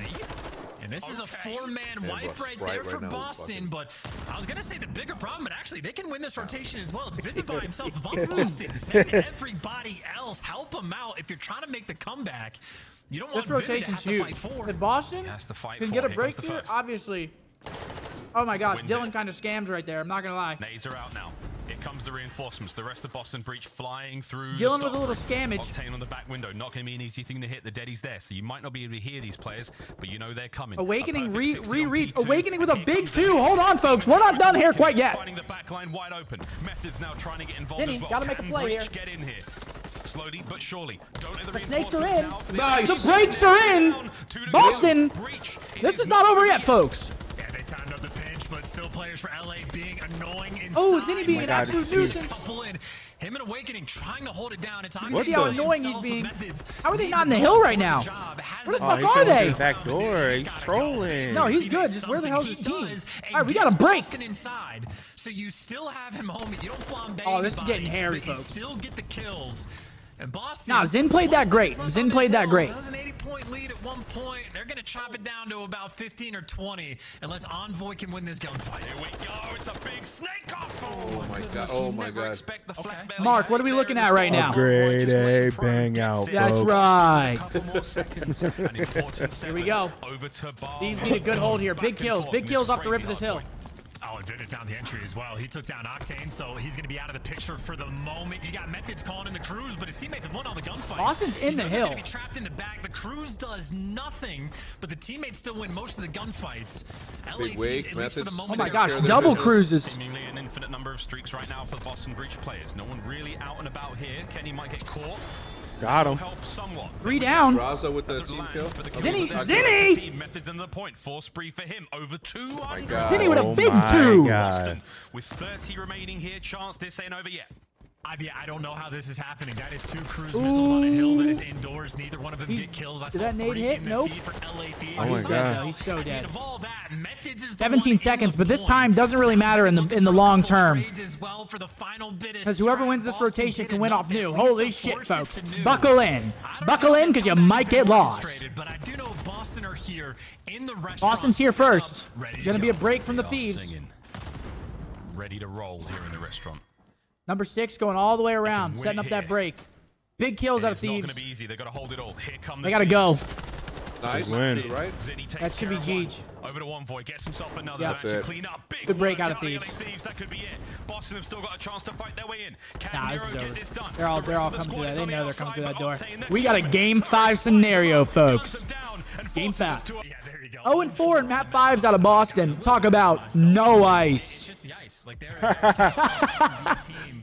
And this is a four-man wipe right there right for now is Boston. fucking- But I was gonna say the bigger problem, but actually they can win this rotation as well. It's [laughs] Vivid by himself. [laughs] Von Boston, send everybody else. Help him out if you're trying to make the comeback. You don't want This rotation's huge. If Boston He has to fight can get a. Here break the here, obviously. Oh my gosh, Wins Dylan kind of scams right there. I'm not gonna lie. Nades are out now. Here comes the reinforcements. The rest of Boston Breach flying through. Dylan with a little scammage. Octane on the back window. Not going to be an easy thing to hit. The Daddy's there, so you might not be able to hear these players, but you know they're coming. Awakening re 60 re on reach. P2, Awakening with a big two. Hold on, folks. We're not done here quite yet. Finding the back line wide open. Methodz now trying to get involved Denny, as well. gotta make a play here. get in here? Slowly but surely. Don't the, The snakes are in. the Nice. The breaks are in. Down, two to Boston, go. Breach. It This is not over yet, folks. Yeah, they timed up the pinch, but still players for LA being annoying oh, inside. Oh, Zinni being my an God, absolute nuisance. Couple in. Him and Awakening trying to hold it down. It's You see how annoying he's being? How are they not in the hill right now? Where the a fuck he's are they? back door. He's trolling. No, he's good. Just where the hell's his team? All right, we got a break. Inside, so you still have him home. You don't flambe Oh, this is getting hairy, folks. still get the kills. And Boston. Nah, Zin played that great. second Zin played that great. That was an 80-point lead at one point. They're gonna chop it down to about 15 or 20, unless Envoy can win this gunfight. Here we go. It's a big snake off. Oh my oh, god. Oh my god. expect the flat Okay. Mark, what are we looking at right now? Grade Just let A bang out, in. That's folks. right. Couple more seconds. [laughs] An important Here we go. Over to Bar. Thieves need a good hold here. Big kills. Big kills off the rip of this hill. Hard point. Oh, and Vivid found the entry as well. He took down Octane, so he's going to be out of the picture for the moment. You got Methodz calling in the Cruise, but his teammates have won all the gunfights. Austin's in the hill. going be trapped in the back. The Cruise does nothing, but the teammates still win most of the gunfights. Big wake, at least for the Methodz. moment, Oh my gosh, care of their double business. cruises. Seemingly an infinite number of streaks right now for the Boston Breach players. No one really out and about here. Kenny might get caught. Got him. Help somewhat. Three down. Raza with the team kill. for the Okay, Zinni. Zinni! Methodz in the point. Four spree for him. Over 200. God. Zinni with a Oh big two. With 30 remaining here. Chance this ain't over yet. I, mean, I don't know how this is happening. That is two cruise missiles on a hill that is indoors. Neither one of them He's- get kills. I did saw that nade three hit? in the Nope. for LA Thieves. Oh my He's God. dead. He's so dead. of all that, Methodz is 17 seconds, but this time doesn't really matter in the in the long term. Because whoever wins this rotation can win off new. Holy shit, folks. Buckle in. Buckle in because you might get lost. But I do know Boston are here in the. Boston's here first. ready to Gonna be a break from the Thieves. Ready to roll here in the restaurant. Number six going all the way around, setting it up that break. Big kills out of It's not going Thieves. to be easy. They've got to hold it all. Here come They gotta go. Nice. Win. Right. That should be care. Jeej. Over to one void, gets himself another. Yep. That should That's it. clean up. Big Good break out of Thieves. Thieves. That could be it. Boston have still got a chance to fight their way in. Can Nah, this is over. this done? They're all they're all the coming through that. is They on the know they're coming through that door. but Octane, they're We got a game five scenario, folks. Guns them down and Game five. To- Yeah, there you go. 0 and 4 in map fives out of Boston. Talk about no It's ice. just the ice. Like they're, they're just an S&D team,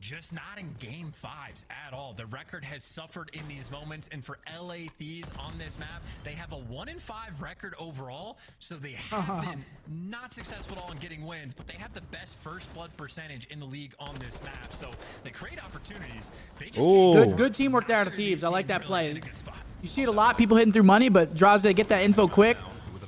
just not in game fives at all. The record has suffered in these moments, and for LA Thieves on this map, they have a one in five record overall. So they have [laughs] been not successful at all in getting wins, but they have the best first blood percentage in the league on this map. So they create opportunities. They just Good good teamwork there out of Thieves. I like that play. in a good spot. You see it a lot, people hitting through money, but draws they get that info quick.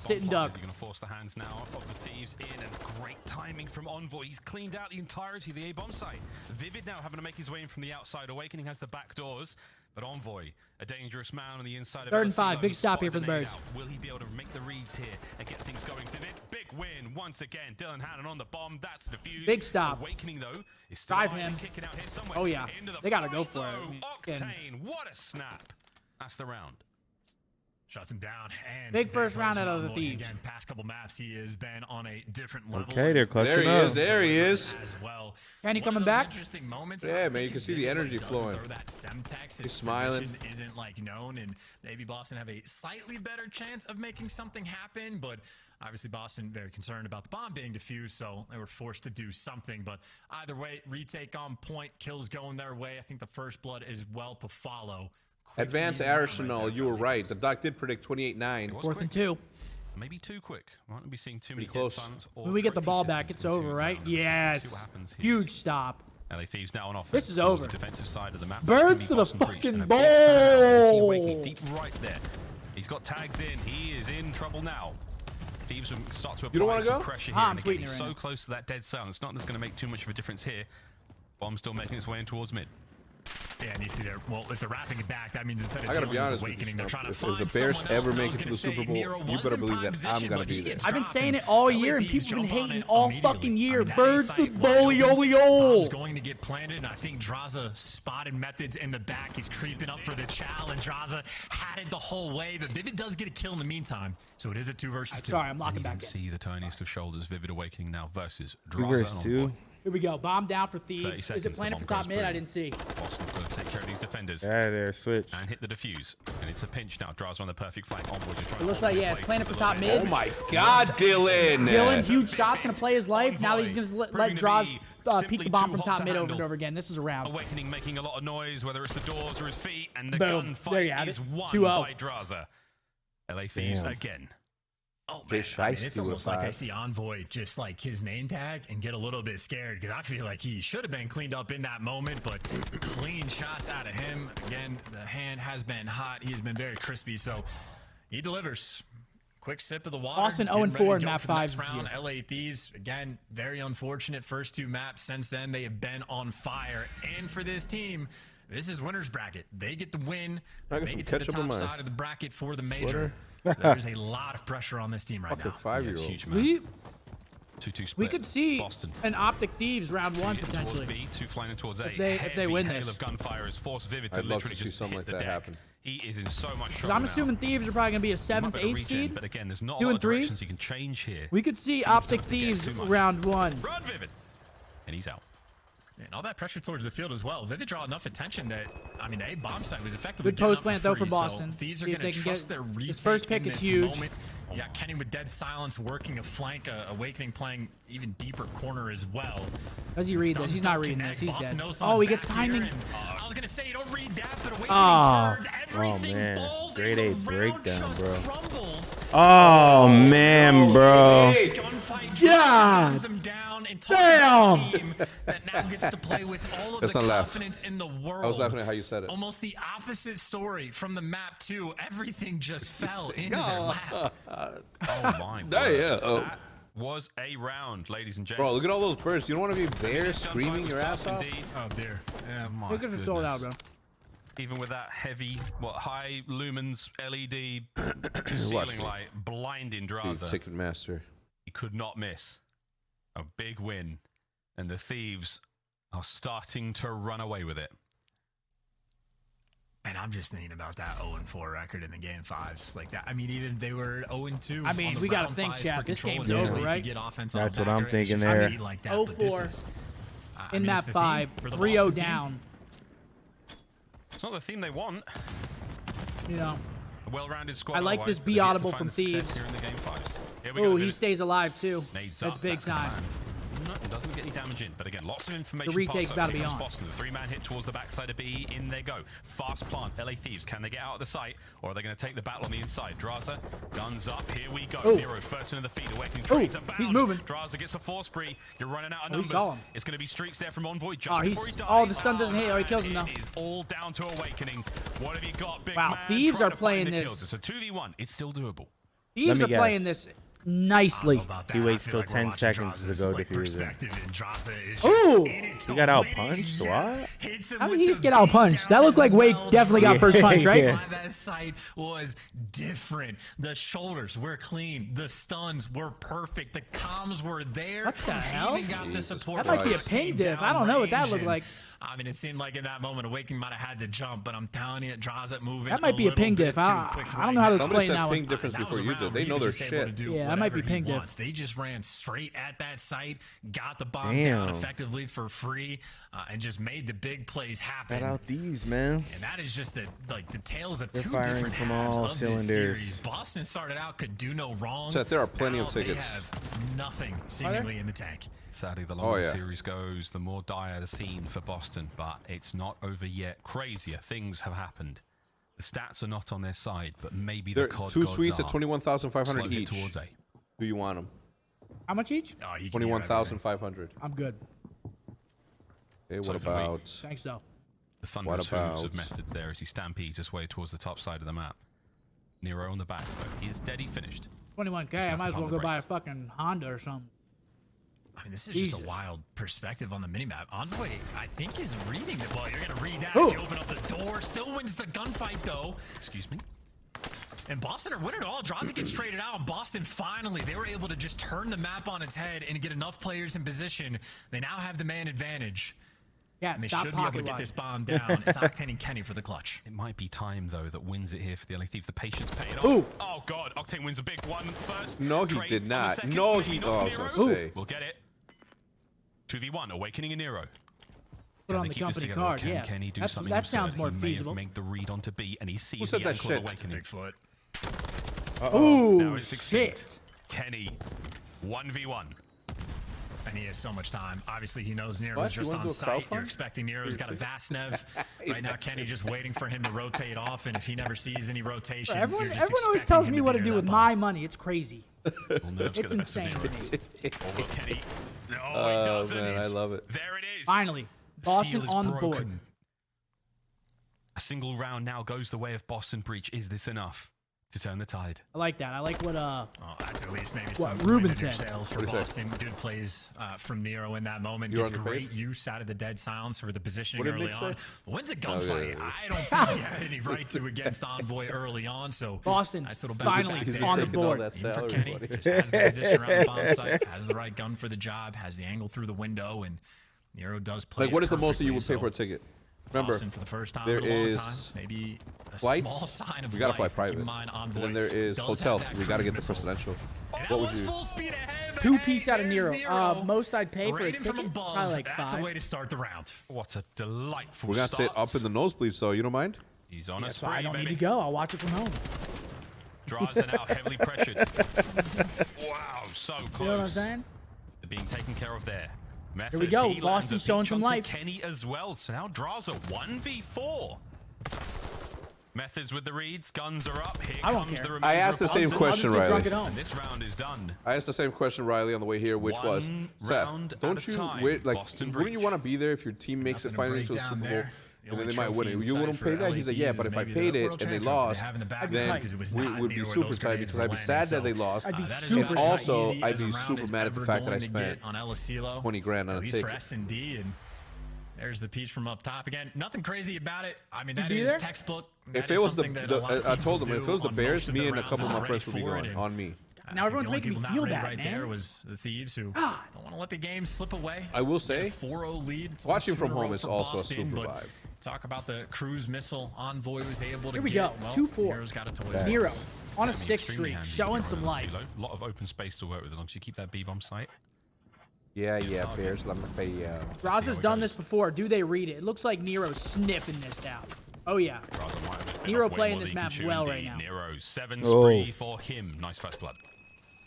With the Sit and duck. You're going to force the hands now of the thieves in, and great timing from Envoy. He's cleaned out the entirety of the A bomb site. Vivid now having to make his way in from the outside. Awakening has the back doors, but Envoy, a dangerous man on the inside of Third and five, big stop here for the Birds. Will he be able to make the reads here and get things going? Vivid, big win once again. Dylan Hannon on the bomb. That's the fuse. Big stop. Awakening though is still Drive him. kicking out here somewhere. Oh, yeah. The They gotta go for it. Octane, what a snap. That's the round. Shuts him down. And Big first round out of the Thieves. Again, past couple maps, he has been on a different level. Okay, they're clutching There he up. is. There he is. As well. Kenny One coming back? Interesting moments. Yeah, man, you can see the energy flowing. Throw that Semtex, He's smiling. Isn't like known, and maybe Boston have a slightly better chance of making something happen. But obviously, Boston very concerned about the bomb being defused, so they were forced to do something. But either way, retake on point, kills going their way. I think the first blood is well to follow. Quick Advanced Arsenal, you were right. The doc did predict 28-9. Fourth quick. and two. Maybe too quick. Won't be seeing too many Pretty close. dead or When we get the ball back, it's over, right? round number two. See what Yes. Huge stop. LA Thieves now on offense. This is over. Defensive side of the map. Birds to the be fucking and a big foul. You see Wakey ball. deep right there. He's got tags in. He is in trouble now. Thieves will start to apply You don't wanna some go? pressure Ah, here. I'm and again, tweeting he's right so now. close to that dead silence. Not that's going to make too much of a difference here. Bomb still making its way in towards mid. Yeah, and you see there. Well, if they're wrapping it back, that means instead of I gotta be with honest with you, they're trying to If- if the Bears else. ever And make it to the Super Bowl, you better believe prime that I'm gonna be he there. I've been saying it all year, and people have been hating all fucking year. I mean, Birds that to is wide bully, open. oli, Bomb's going to get planted, and I think Drazah spotted Methodz in the back. He's creeping up for the challenge. Drazah had it the whole way, but Vivid does get a kill in the meantime. So it is a two versus two. Sorry, I'm And locking you can back in. see the tiniest of shoulders. Vivid Awakening now versus Two Drazah versus and two. Envoy. Here we go. Bomb down for Thieves. Is it planted for top goes mid? I didn't see. Boston going to take care of these defenders. Yeah, there, switch. And hit the defuse. And it's a pinch now. Drazah on the perfect flank. Envoy just trying It looks to like, yeah, it's place planted for top low mid. end. Oh my God, Dylan! Dylan, huge shot's gonna play his life. Now he's gonna let, let proving draws uh, peek the bomb from top to mid over and over again. This is a round. Awakening making a lot of noise, whether it's the doors or his feet, and the Boom. There you gunfight have is it. won 2-0. by Drazah. LA Thieves Damn. again. Oh Jay man, I mean, it's almost like I see Envoy just like his name tag and get a little bit scared because I feel like he should have been cleaned up in that moment, but clean shots out of him. Again, the hand has been hot. He's been very crispy, so he delivers. Quick sip of the water. Austin getting 0 ready to 4 in go map for the next five round. year. LA Thieves again, very unfortunate first two maps. Since then, they have been on fire, and for this team. This is winner's bracket. They get the win. I They got make it to the top side of the bracket for the major. There's a lot of pressure on this team right Fucking now. Yeah, five-year-old. huge man. We 2-2 we could see Boston. an OpTic Thieves round one potentially. B, two flying towards A. If they- if they win hail this. of gunfire has forced Vivid to I'd love to literally see just something hit like the that deck. happen. He is in so much 'Cause trouble I'm now. assuming Thieves are probably gonna be a seventh, better eighth regen, seed. But again, there's not a Two lot and of three. directions you can change here. We could see Thieves OpTic don't have to guess Thieves round one. Run, Vivid! And he's out. And all that pressure towards the field as well. Vivid draw enough attention that I mean, A bomb site was effectively Good post plant, though, for free, so Boston. Thieves are if going they to can trust get- their this retake first pick is huge. Moment. Yeah, Kenny with dead silence working a flank, uh, awakening playing even deeper corner as well. Does he read this? He's not reading connect. this. He's Boston dead. knows Oh, he gets timing. and, uh, I was gonna say you don't read that, but awakening Oh. turns. Oh, Everything man. falls, Grade and A breakdown, bro. crumbles. Oh, man, bro. Gunfight God. guns him down and Damn. a team that now gets to play with all of Let's the not laugh. in the world. I was laughing at how you said it. Almost the opposite story from the map too. Everything just [laughs] fell into their lap. [laughs] Oh, [laughs] my Yeah, word. yeah, oh. That was a round, ladies and gentlemen. Bro, look at all those birds. You don't want to be there screaming your ass off? indeed. Oh dear. Yeah. My They could have sold out, bro. Even with that heavy, what, high lumens LED [coughs] Watch ceiling light blinding Dude, Drazah, Ticketmaster. he could not miss. A big win. And the Thieves are starting to run away with it. And I'm just thinking about that 0 4 record in the game five, just like that. I mean, even they were 0 2. I mean, we gotta think, Chad, this game's over, right? right? Get offense That's what I'm back, or it's thinking just gonna there. be Like that, 0-4 is, I In mean, map it's the theme five, 3 0 Boston team. down. It's not the theme they want. You know. A well-rounded squad. I like this but be they've yet to audible from Thieves. Here the game fives. Here we Oh, he stays alive too. That's big back time. Command. No, doesn't get any damage in, but again, lots of information. retake's passed about over to be on. Boston, the three-man hit towards the backside of B. In they go. Fast plant. LA Thieves. Can they get out of the site, or are they going to take the battle on the inside? Drazah, guns up. Here we go. Oh. Nero first into the feed. Awakening Oh, trades abound. he's moving. Drazah gets a force spree. You're running out of Oh, he numbers. saw him. It's going to be streaks there from Envoy just Oh, he's- before he dies. oh, the stun doesn't hit. Oh, he kills him and now. It is all down to Awakening. What have you got, big Wow, man? Thieves Trying are playing this- kills. It's a 2v1. It's still doable. Thieves me are playing this nicely. He waits till like 10 watching seconds to go like, diffuser. perspective, and Drazah is just Ooh. in it to He got win it. outpunched? Yeah. What? How did he the get outpunched? beat That down looked like as Wake definitely got first [laughs] punch, right? Yeah. That side was different. The shoulders were clean. The stuns were perfect. The comms were there. What the hell? Got the support That might be a from ping diff. I don't know what that downrange, looked and like. I mean, it seemed like in that moment, Awakening might have had to jump, but I'm telling you, it draws it moving. That might be a ping bit diff. I- I don't know how to right now. Somebody explain said that one. ping difference That before you round did. where They know was their just able to shit. do Yeah, that might be ping diff. They just ran straight at that site, got the bomb down effectively for free, uh, and just made the big plays happen. Got out these, man. And that is just the like the tales of They're two firing different from halves all of this cylinders. series. Boston started out could do no wrong. Seth, there are plenty of tickets. they have nothing seemingly in the tank. Sadly, the Oh, longer yeah. the series goes, the more dire the scene for Boston. But it's not over yet. Crazier things have happened. The stats are not on their side, but maybe There the COD two gods suites are. at twenty one thousand five Slow hundred each. towards A. Do you want them? How much each? Oh, he can Twenty do one everything. thousand five hundred. I'm good. Hey, So what can we. about? Thanks, though. The thunderous hooves about- of Methodz there as he stampedes his way towards the top side of the map. Nero on the back, though. He is dead. He finished. 21k. Just I have might as well go the buy a fucking Honda or something. I mean, this is just a wild perspective on the minimap. Envoy, I think, is reading the. Well, you're gonna read that. Ooh. If you open up the door, still wins the gunfight though. Excuse me. And Boston are winning it all. Drazah gets traded out, and Boston finally they were able to just turn the map on its head and get enough players in position. They now have the man advantage, Yeah, and they stop should be able to get this bomb [laughs] down. it's Octane and Kenny for the clutch. It might be time, though, that wins it here for the LA Thieves. The patience paid off. Ooh. Oh, God. Octane wins a big one first. No, he Trade did not. No, Maybe he. not Oh, I was Nero. gonna say. We'll get it. 2v1, Awakening and Nero. Put Can on the company card. Can Yeah, Kenny do That's- something that himself? sounds more he may have feasible. made the read onto B, and he sees said the that shit? Awakening. Bigfoot. Now Ooh, it's 16. shit. Kenny, 1v1. And he has so much time. Obviously, he knows Nero's What? You just on do site. crowdfund? You're expecting Nero's got a Vaznev. [laughs] right now, Kenny just waiting for him to rotate off, and if he never sees any rotation, Everyone, you're just everyone always tells me what to do with that my bomb. money. It's crazy. Well, nerves get It's the best of insane Nero. to me. Or Kenny? No, he Oh doesn't. man, I love it. There it is. Finally, Boston seal is on the board. A single round now goes the way of Boston Breach. Is this enough to turn the tide? I like that. I like what uh Oh, that's at least maybe What some Ruben wind in your said. sails for What do you say? Boston. Good plays uh, from Nero in that moment. You Gets on your great fade? use out of the dead silence for the positioning What early Nick on. say? Wins a Oh, yeah, gunfight. yeah, yeah. I don't think he had any [laughs] right to against Envoy early on. So Boston nice little bounce finally He's on the taking all board. that Even for Kenny, just has the position around the [laughs] bomb site, has the right gun for the job, has the angle through the window, and Nero does play. Like, what is the most that you would pay perfectly, for a ticket? Remember, Boston for the first time there in a long time. Maybe a flights. small sign of we gotta fly private. Keep in mind, and then there is hotels. We gotta get the presidential. What would you? full speed ahead, Two hey, piece out of there's Nero. Uh, most I'd pay for a Raining from ticket, above, probably like That's a way to start the round. What a delightful We're gonna start. sit up in the nosebleeds, though. You don't mind? He's on a spree, I don't baby. need to go. I'll watch it from home. Drazah are now heavily pressured. [laughs] wow, so close. You know what I'm saying? They're being taken care of there. Methodz, we go. he lands Boston's a showing some life. Kenny as well. So now Drazah a 1v4. Methodz with the reads. Guns are up. Here I won't comes care. the I asked the same Boston. question, I'll just get drunk Riley. at home. And this round is done. I asked the same question, Riley, on the way here, which was, Seth, don't you wait, like, Boston wouldn't you want to be there if your team makes it Nothing to finally to a Super Bowl? there. The And then they might win it. You wouldn't pay that? LA He's like, yeah, but if I paid it and they lost, they have in the back I'd be then it we would be super those tight because I'd be sad that they lost. I'd be uh, that is super And also, I'd be super mad at the fact that I going to get spent on El 20 grand on a least for ticket. S and D, and there's the peach from up top again. Nothing crazy about it. I mean, You that be there? textbook. If That it is was the, something that a the I told them if it was the Bears, me and a couple of my friends would be going on me. I Now everyone's making me people not feel bad, right man. there was the Thieves who God. don't want to let the game slip away. I will say, 4-0 lead. It's watching from in a row home is for also a super vibe. Talk about the cruise missile envoy was able to Here we get. go. Well, 2-4. Nero's got a toys. Nero on a I mean, six streak, showing some life. A lot of open space to work with as long as you keep that B-bomb site. Yeah, yeah, target. Bears, let me pay you. Roz see has done goes. this before. Do they read it? It looks like Nero's sniffing this out. Oh yeah. Rather than White, Nero playing this map well right now. Nero, seven Oh. spree for him. Nice first blood.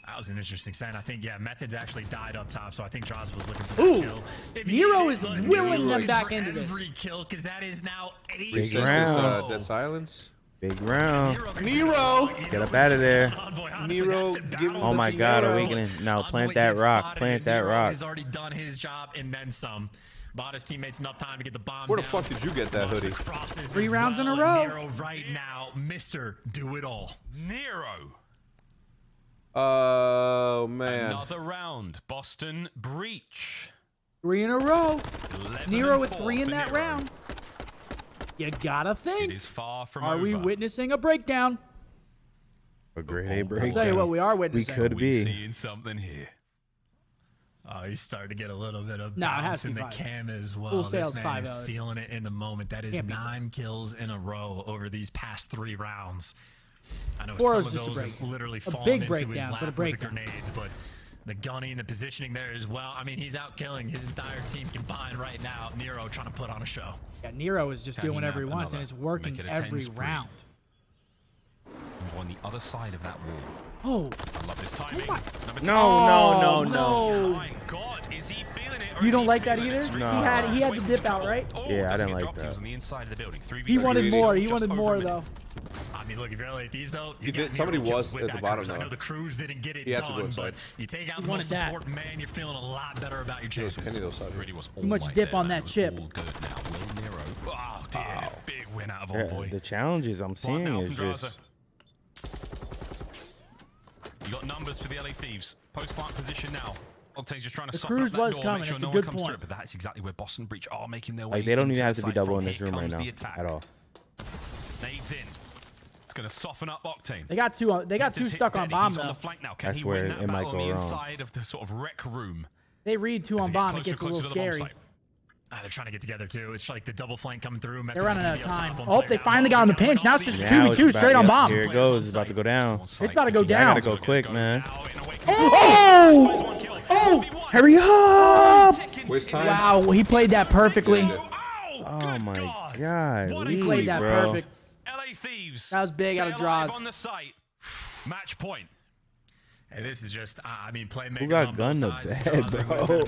That was an interesting sign. I think, yeah, Methodz actually died up top, so I think Jaws was looking for Ooh, kill. If Nero is did, willing Nero's them back for into this. Every kill, because that is now eight. Big Since this, round. uh, Dead Silence. Big round. can Nero! Get up out of there. Envoy, honestly, Nero, the give him Oh my King God, Nero. Awakening. Now Envoy plant that rock. Plant that Nero rock. He's already done his job and then some. Bought his teammates enough time to get the bomb Where the down. fuck did you get that Busts hoodie? crosses Three as rounds in a row. Nero right now, Mr. Do It All. Nero. Oh, man. Another round. Boston breach. Three in a row. Nero with three in that Nero. round. You gotta think. It is far from Are over. we witnessing a breakdown? A great a breakdown. I'll tell you what, we are witnessing. We could be. seeing something here. Oh, he's starting to get a little bit of bounce has in the five. cam as well. Full this man is feeling it in the moment. That is nine kills in a row over these past three rounds. I know Four some of those have literally fallen into breakdown, his lap with the grenades, but the gunning, the positioning there as well. I mean, he's out killing his entire team combined right now. Nero trying to put on a show. Yeah, Nero is just doing whatever he wants, and it's working every spree. round and we're on the other side of that wall. Oh! I love his timing. Oh no, no, oh, no, no, no. You don't like that either? No. He had he had to dip out, right? Yeah, I didn't like that. He wanted more. He wanted more though. I mean, look, if you're late these though, you did, somebody was at the bottom though. I know the crews didn't get it done, but you take out one support, important man, you're feeling a lot better about your chances. Too much dip on that chip. Oh, dear. Big win out of all boy. The challenges I'm seeing is just you got numbers for the LA Thieves. Postmark position now. Octane's just trying to the soften up that was door. Make sure it's no a good one comes point. Through, but that's exactly where Boston Breach are making their way. Like they don't even have to be double in this room right now at all. Nades in. It's going to soften up Octane. They got two. On, they got two stuck on bomb though. On the flank now. Can that's he where win that it might go on the wrong. inside of the sort of rec room? They read two on bomb. It gets a little scary. Ah, they're trying to get together too. It's like the double flank coming through. Memphis they're running out of time. Oh, they finally got on the pinch. Now it's just now 2v2 straight on bomb. Here it goes. It's about to go down. It's about to go down. I gotta go quick, man. Oh! Oh! oh! Hurry up! Wow, he played that perfectly. Oh, oh my god. He played that perfect. LA Thieves. That was big out of Drazah. On the site. Match point. And this is just, uh, I mean, playmakers Who got on gunned both. Bad, bro.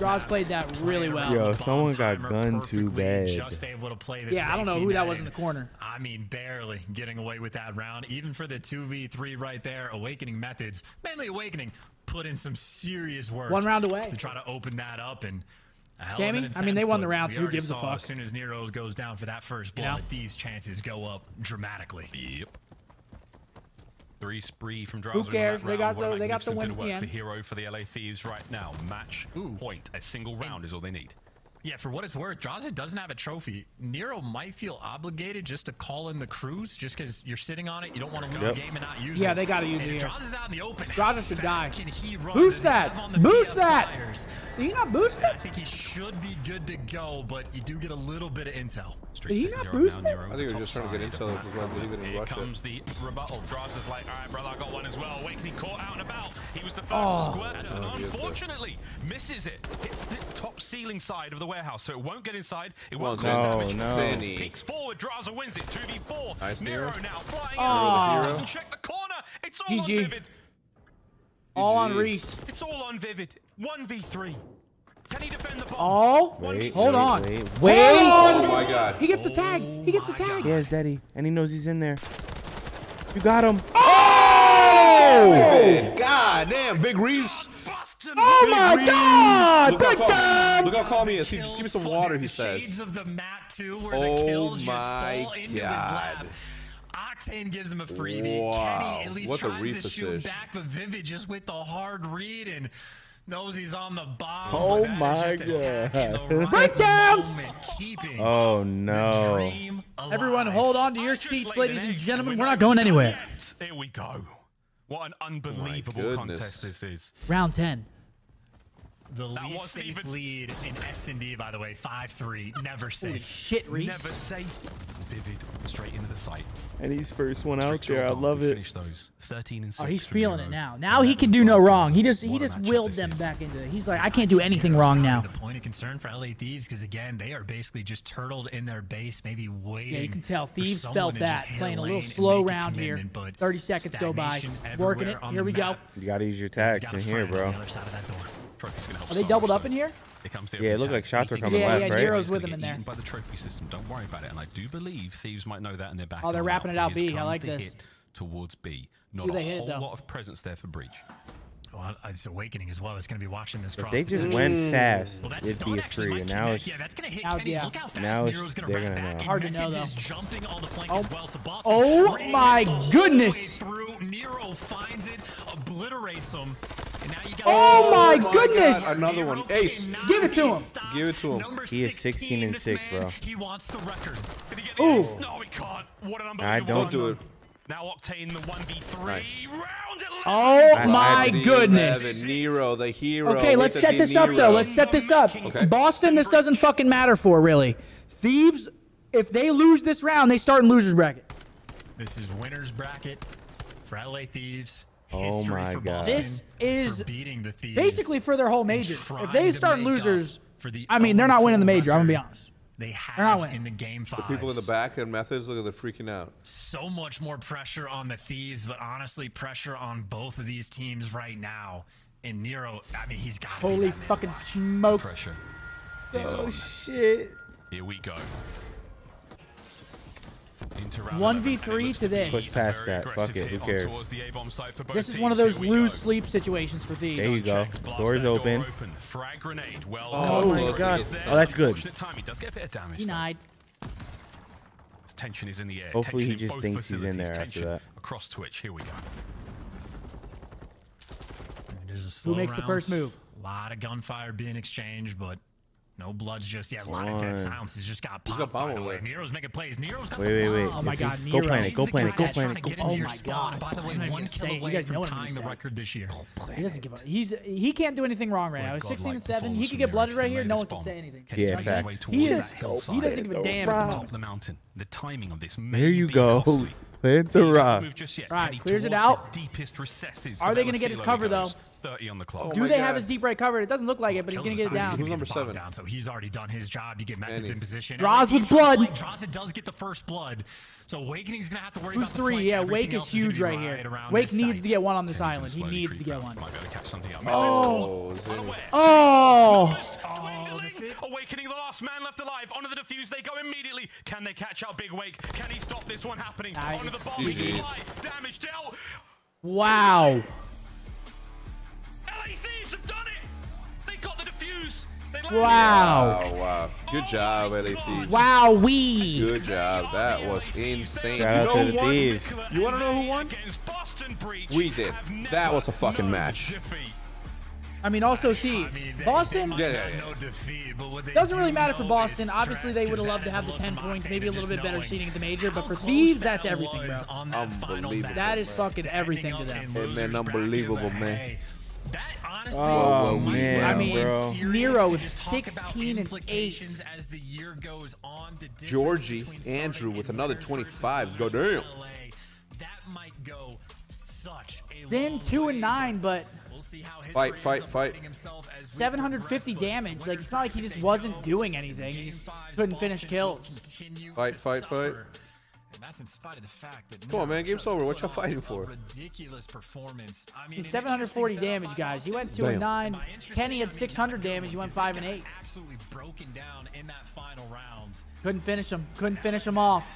Ross played that really well. Yo, someone got gunned too bad. Just able to play yeah, I don't know who that was in the corner. I mean, barely getting away with that round. Even for the 2v3 right there, Owakening Methodz, mainly Owakening, put in some serious work. One round away. To try to open that up and... Sammy, I mean, they won the round, so who gives a fuck? As soon as Nero goes down for that first blow, you these chances go up dramatically. Yep. Three spree from Drowser. Who cares? They got, the, they got the win. again. The Hero for the LA Thieves right now. Match Ooh. point. A single round is all they need. Yeah, for what it's worth, Drazah doesn't have a trophy. Nero might feel obligated just to call in the crews just because you're sitting on it. You don't want to lose yep. the game and not use yeah, it. Yeah, they got to use and it. Drazah's out in the open. Drazah should die. Can he run boost that. Boost that. Flyers? Did he not boost it? I think he should be good to go, but you do get a little bit of intel. Did he not boost it? I think we're just trying to get intel. Just not believe it comes the rebuttal. Drazah's like, all right, brother, I got one as well. Wakening caught out and about. He was the first oh. squirt. Unfortunately, misses it. Hits the top ceiling side of the warehouse, so it won't get inside. It won't well, cause no, damage. No. Peeks forward, Drazah wins it. 2v4. Nice, Nero, Nero now flying oh. out. Doesn't check the corner. It's all GG. on Vivid. All on Reese. It's all on Vivid. 1v3. Can he defend the ball? Oh, wait, hold wait, on. Wait, wait. Oh, oh, my God. He gets the tag. He gets the oh tag. God. He has Daddy, and he knows he's in there. You got him. Oh! oh! God damn, Big Reese. Oh my Reed. God! Look Big how, look how calm he is. He just give me some water. He says. Of the mat too, where oh the kills just fall into God. his lap. Octane gives him a freebie. Wow. Kenny at least what tries to shoot is. back, but Vivid just with the hard read and knows he's on the bomb. Oh my god! Breakdown! oh no! Everyone, hold on to your seats, ladies and gentlemen. We're not going anywhere. Here we go. What an unbelievable contest this is. Round 10 the that least wasn't safe even... lead in S&D, by the way. 5-3. [laughs] Never safe. Holy shit, Reese. Never safe. Vivid. Straight into the site. And he's first one out there. I love it. Finish those. 13 and oh, six oh, he's feeling it now. Now he can do no wrong. He just he just willed them is. back into it. He's like, I can't do anything Heroes wrong now. The point of concern for LA Thieves, because again, they are basically just turtled in their base, maybe waiting. Yeah, you can tell. Thieves felt that. Playing a little slow round here. 30 seconds go by. Working it. Here we go. You got to use your tags in here, bro. Truck is gonna help. Are they so doubled up in here? It comes yeah, it looked like shots were coming yeah, left, yeah, right? Yeah, Jiro's with him in there. By the trophy system, don't worry about it. And I do believe thieves might know that, in their back. Oh, they're wrapping it out B. I like this. towards B, not a whole lot of presence there for breach. Well, it's Owakening as well. It's going to be watching this. Cross if they just went mm. fast, well, it'd be free. And now it's yeah, that's going to hit out, Kenny. Yeah. Look how fast now Nero's going to run back. Hard to know though. Jumping on the flank oh. as well. So Boston oh my goodness! Through Nero finds it, obliterates him. Oh, my goodness! God, another one. Ace. Give it to him. Give it to him. He is 16 and 6, bro. He wants the record. Ooh. No, he can't. What an unbelievable I don't do it. Now obtain the 1v3. Oh my goodness. Nero, the hero. Okay, let's set this up though. Let's set this up. Okay. Boston, this doesn't fucking matter for really. Thieves, if they lose this round, they start in losers bracket. This is winners bracket for LA Thieves. Oh my for God. Boston This is for beating the Thieves. Basically for their whole major. If they start in losers, for the I mean, they're not winning the major. I'm gonna be honest. They not have winning. in the game five. The People in the back and Methodz, look at they're freaking out. so much more pressure on the Thieves, but honestly, pressure on both of these teams right now. And Nero, I mean, he's got Holy fucking smokes. Pressure. Oh shit. Here we go. Into round 1v3 11, and to this. a Push past that. Fuck it. Who cares? towards the A-bomb site for both This is one of those lose sleep situations for Thieves. There you go. Door's open. open. Frag grenade. Oh my God. Oh, that's good. He does get a bit of damage. though. Denied. Tension is in the air. Hopefully he just thinks he's in there after that. Across Twitch. Here we go. It is a slow makes the first move? A lot of gunfire being exchanged, but no bloods just yet. A lot of dead One. silences just got Who's popped. got by the way. over? Nero's making plays. Nero's got Wait, the wait, wait. Oh my If you- God, Go Nero. planet, go the planet, go that's trying planet. Go get oh into Oh my. God. And by the way, one gonna kill say it. You guys from know what I'm tying gonna the record this year. He doesn't give a. He's he can't do anything wrong right now. He's 16 and 7. He could get blooded right here. No lay one can say anything. Yeah, make his way facts. towards He that is- hillside. he doesn't give a damn. On top of the mountain. The timing of this There you go. costly. Plant the He's not rock. moved just yet. Right, he clears it out. the deepest recesses Are they gonna get his cover, he though? Goes. 30 on the clock. Oh Do they God. have his deep right covered? It doesn't look like it, but he's gonna get it down. Who's number seven? Down, so he's already done his job. You get Methodz Manny. in position. Draws with blood. Draws it does get the first blood. So Owakening's gonna have to worry Who's about the three? flank. Yeah, Wake is huge be right here. Wake needs site. to get one on this Kenny's island. He needs to get one. Might be able to catch something up. Oh, Oh! Awakening the last man left alive. Onto the defuse they go immediately. Can they catch out Big Wake? Can he stop this one happening? Nah, Onto the it's bomb. He can fly. Damage dealt. Wow. LA Thieves have done it. They got the defuse. They landed Wow. Oh, wow. Good job, oh LA Thieves. Wow, we. Good job. That was insane. Shout you out know to the won? Thieves. You want to know who won? Boston We did. That was a fucking match. I mean, also Thieves. Boston Yeah, yeah, yeah. know defeat, but what they doesn't really matter for Boston. Obviously, they would have loved to have the 10 points, maybe a little bit better knowing seating at the major. But for Thieves, that's everything, was bro. on that final Unbelievable. That is fucking everything to them. in Hey, man, unbelievable, bracket, but man. Hey, That honestly, Oh, man, I mean, bro. Nero with just talk about 16 and 8. As the year goes on, the Georgie, Andrew with another 25. versus Go damn. LA, That might go such a Then 2 and 9, but We'll see how Fight, fight, fight. himself 750 damage. Like, it's not like he just wasn't doing anything. He just couldn't finish kills. continue Fight, to fight, fight. Suffer. And that's in spite of the fact that Come on, man, game's over. What y'all fighting for? Ridiculous performance. I mean, He's 740 damage, guys. He went 2 and 9. Kenny had 600 damage. He went 5 and 8. Absolutely broken down in that final round. Couldn't finish him. Couldn't finish him off.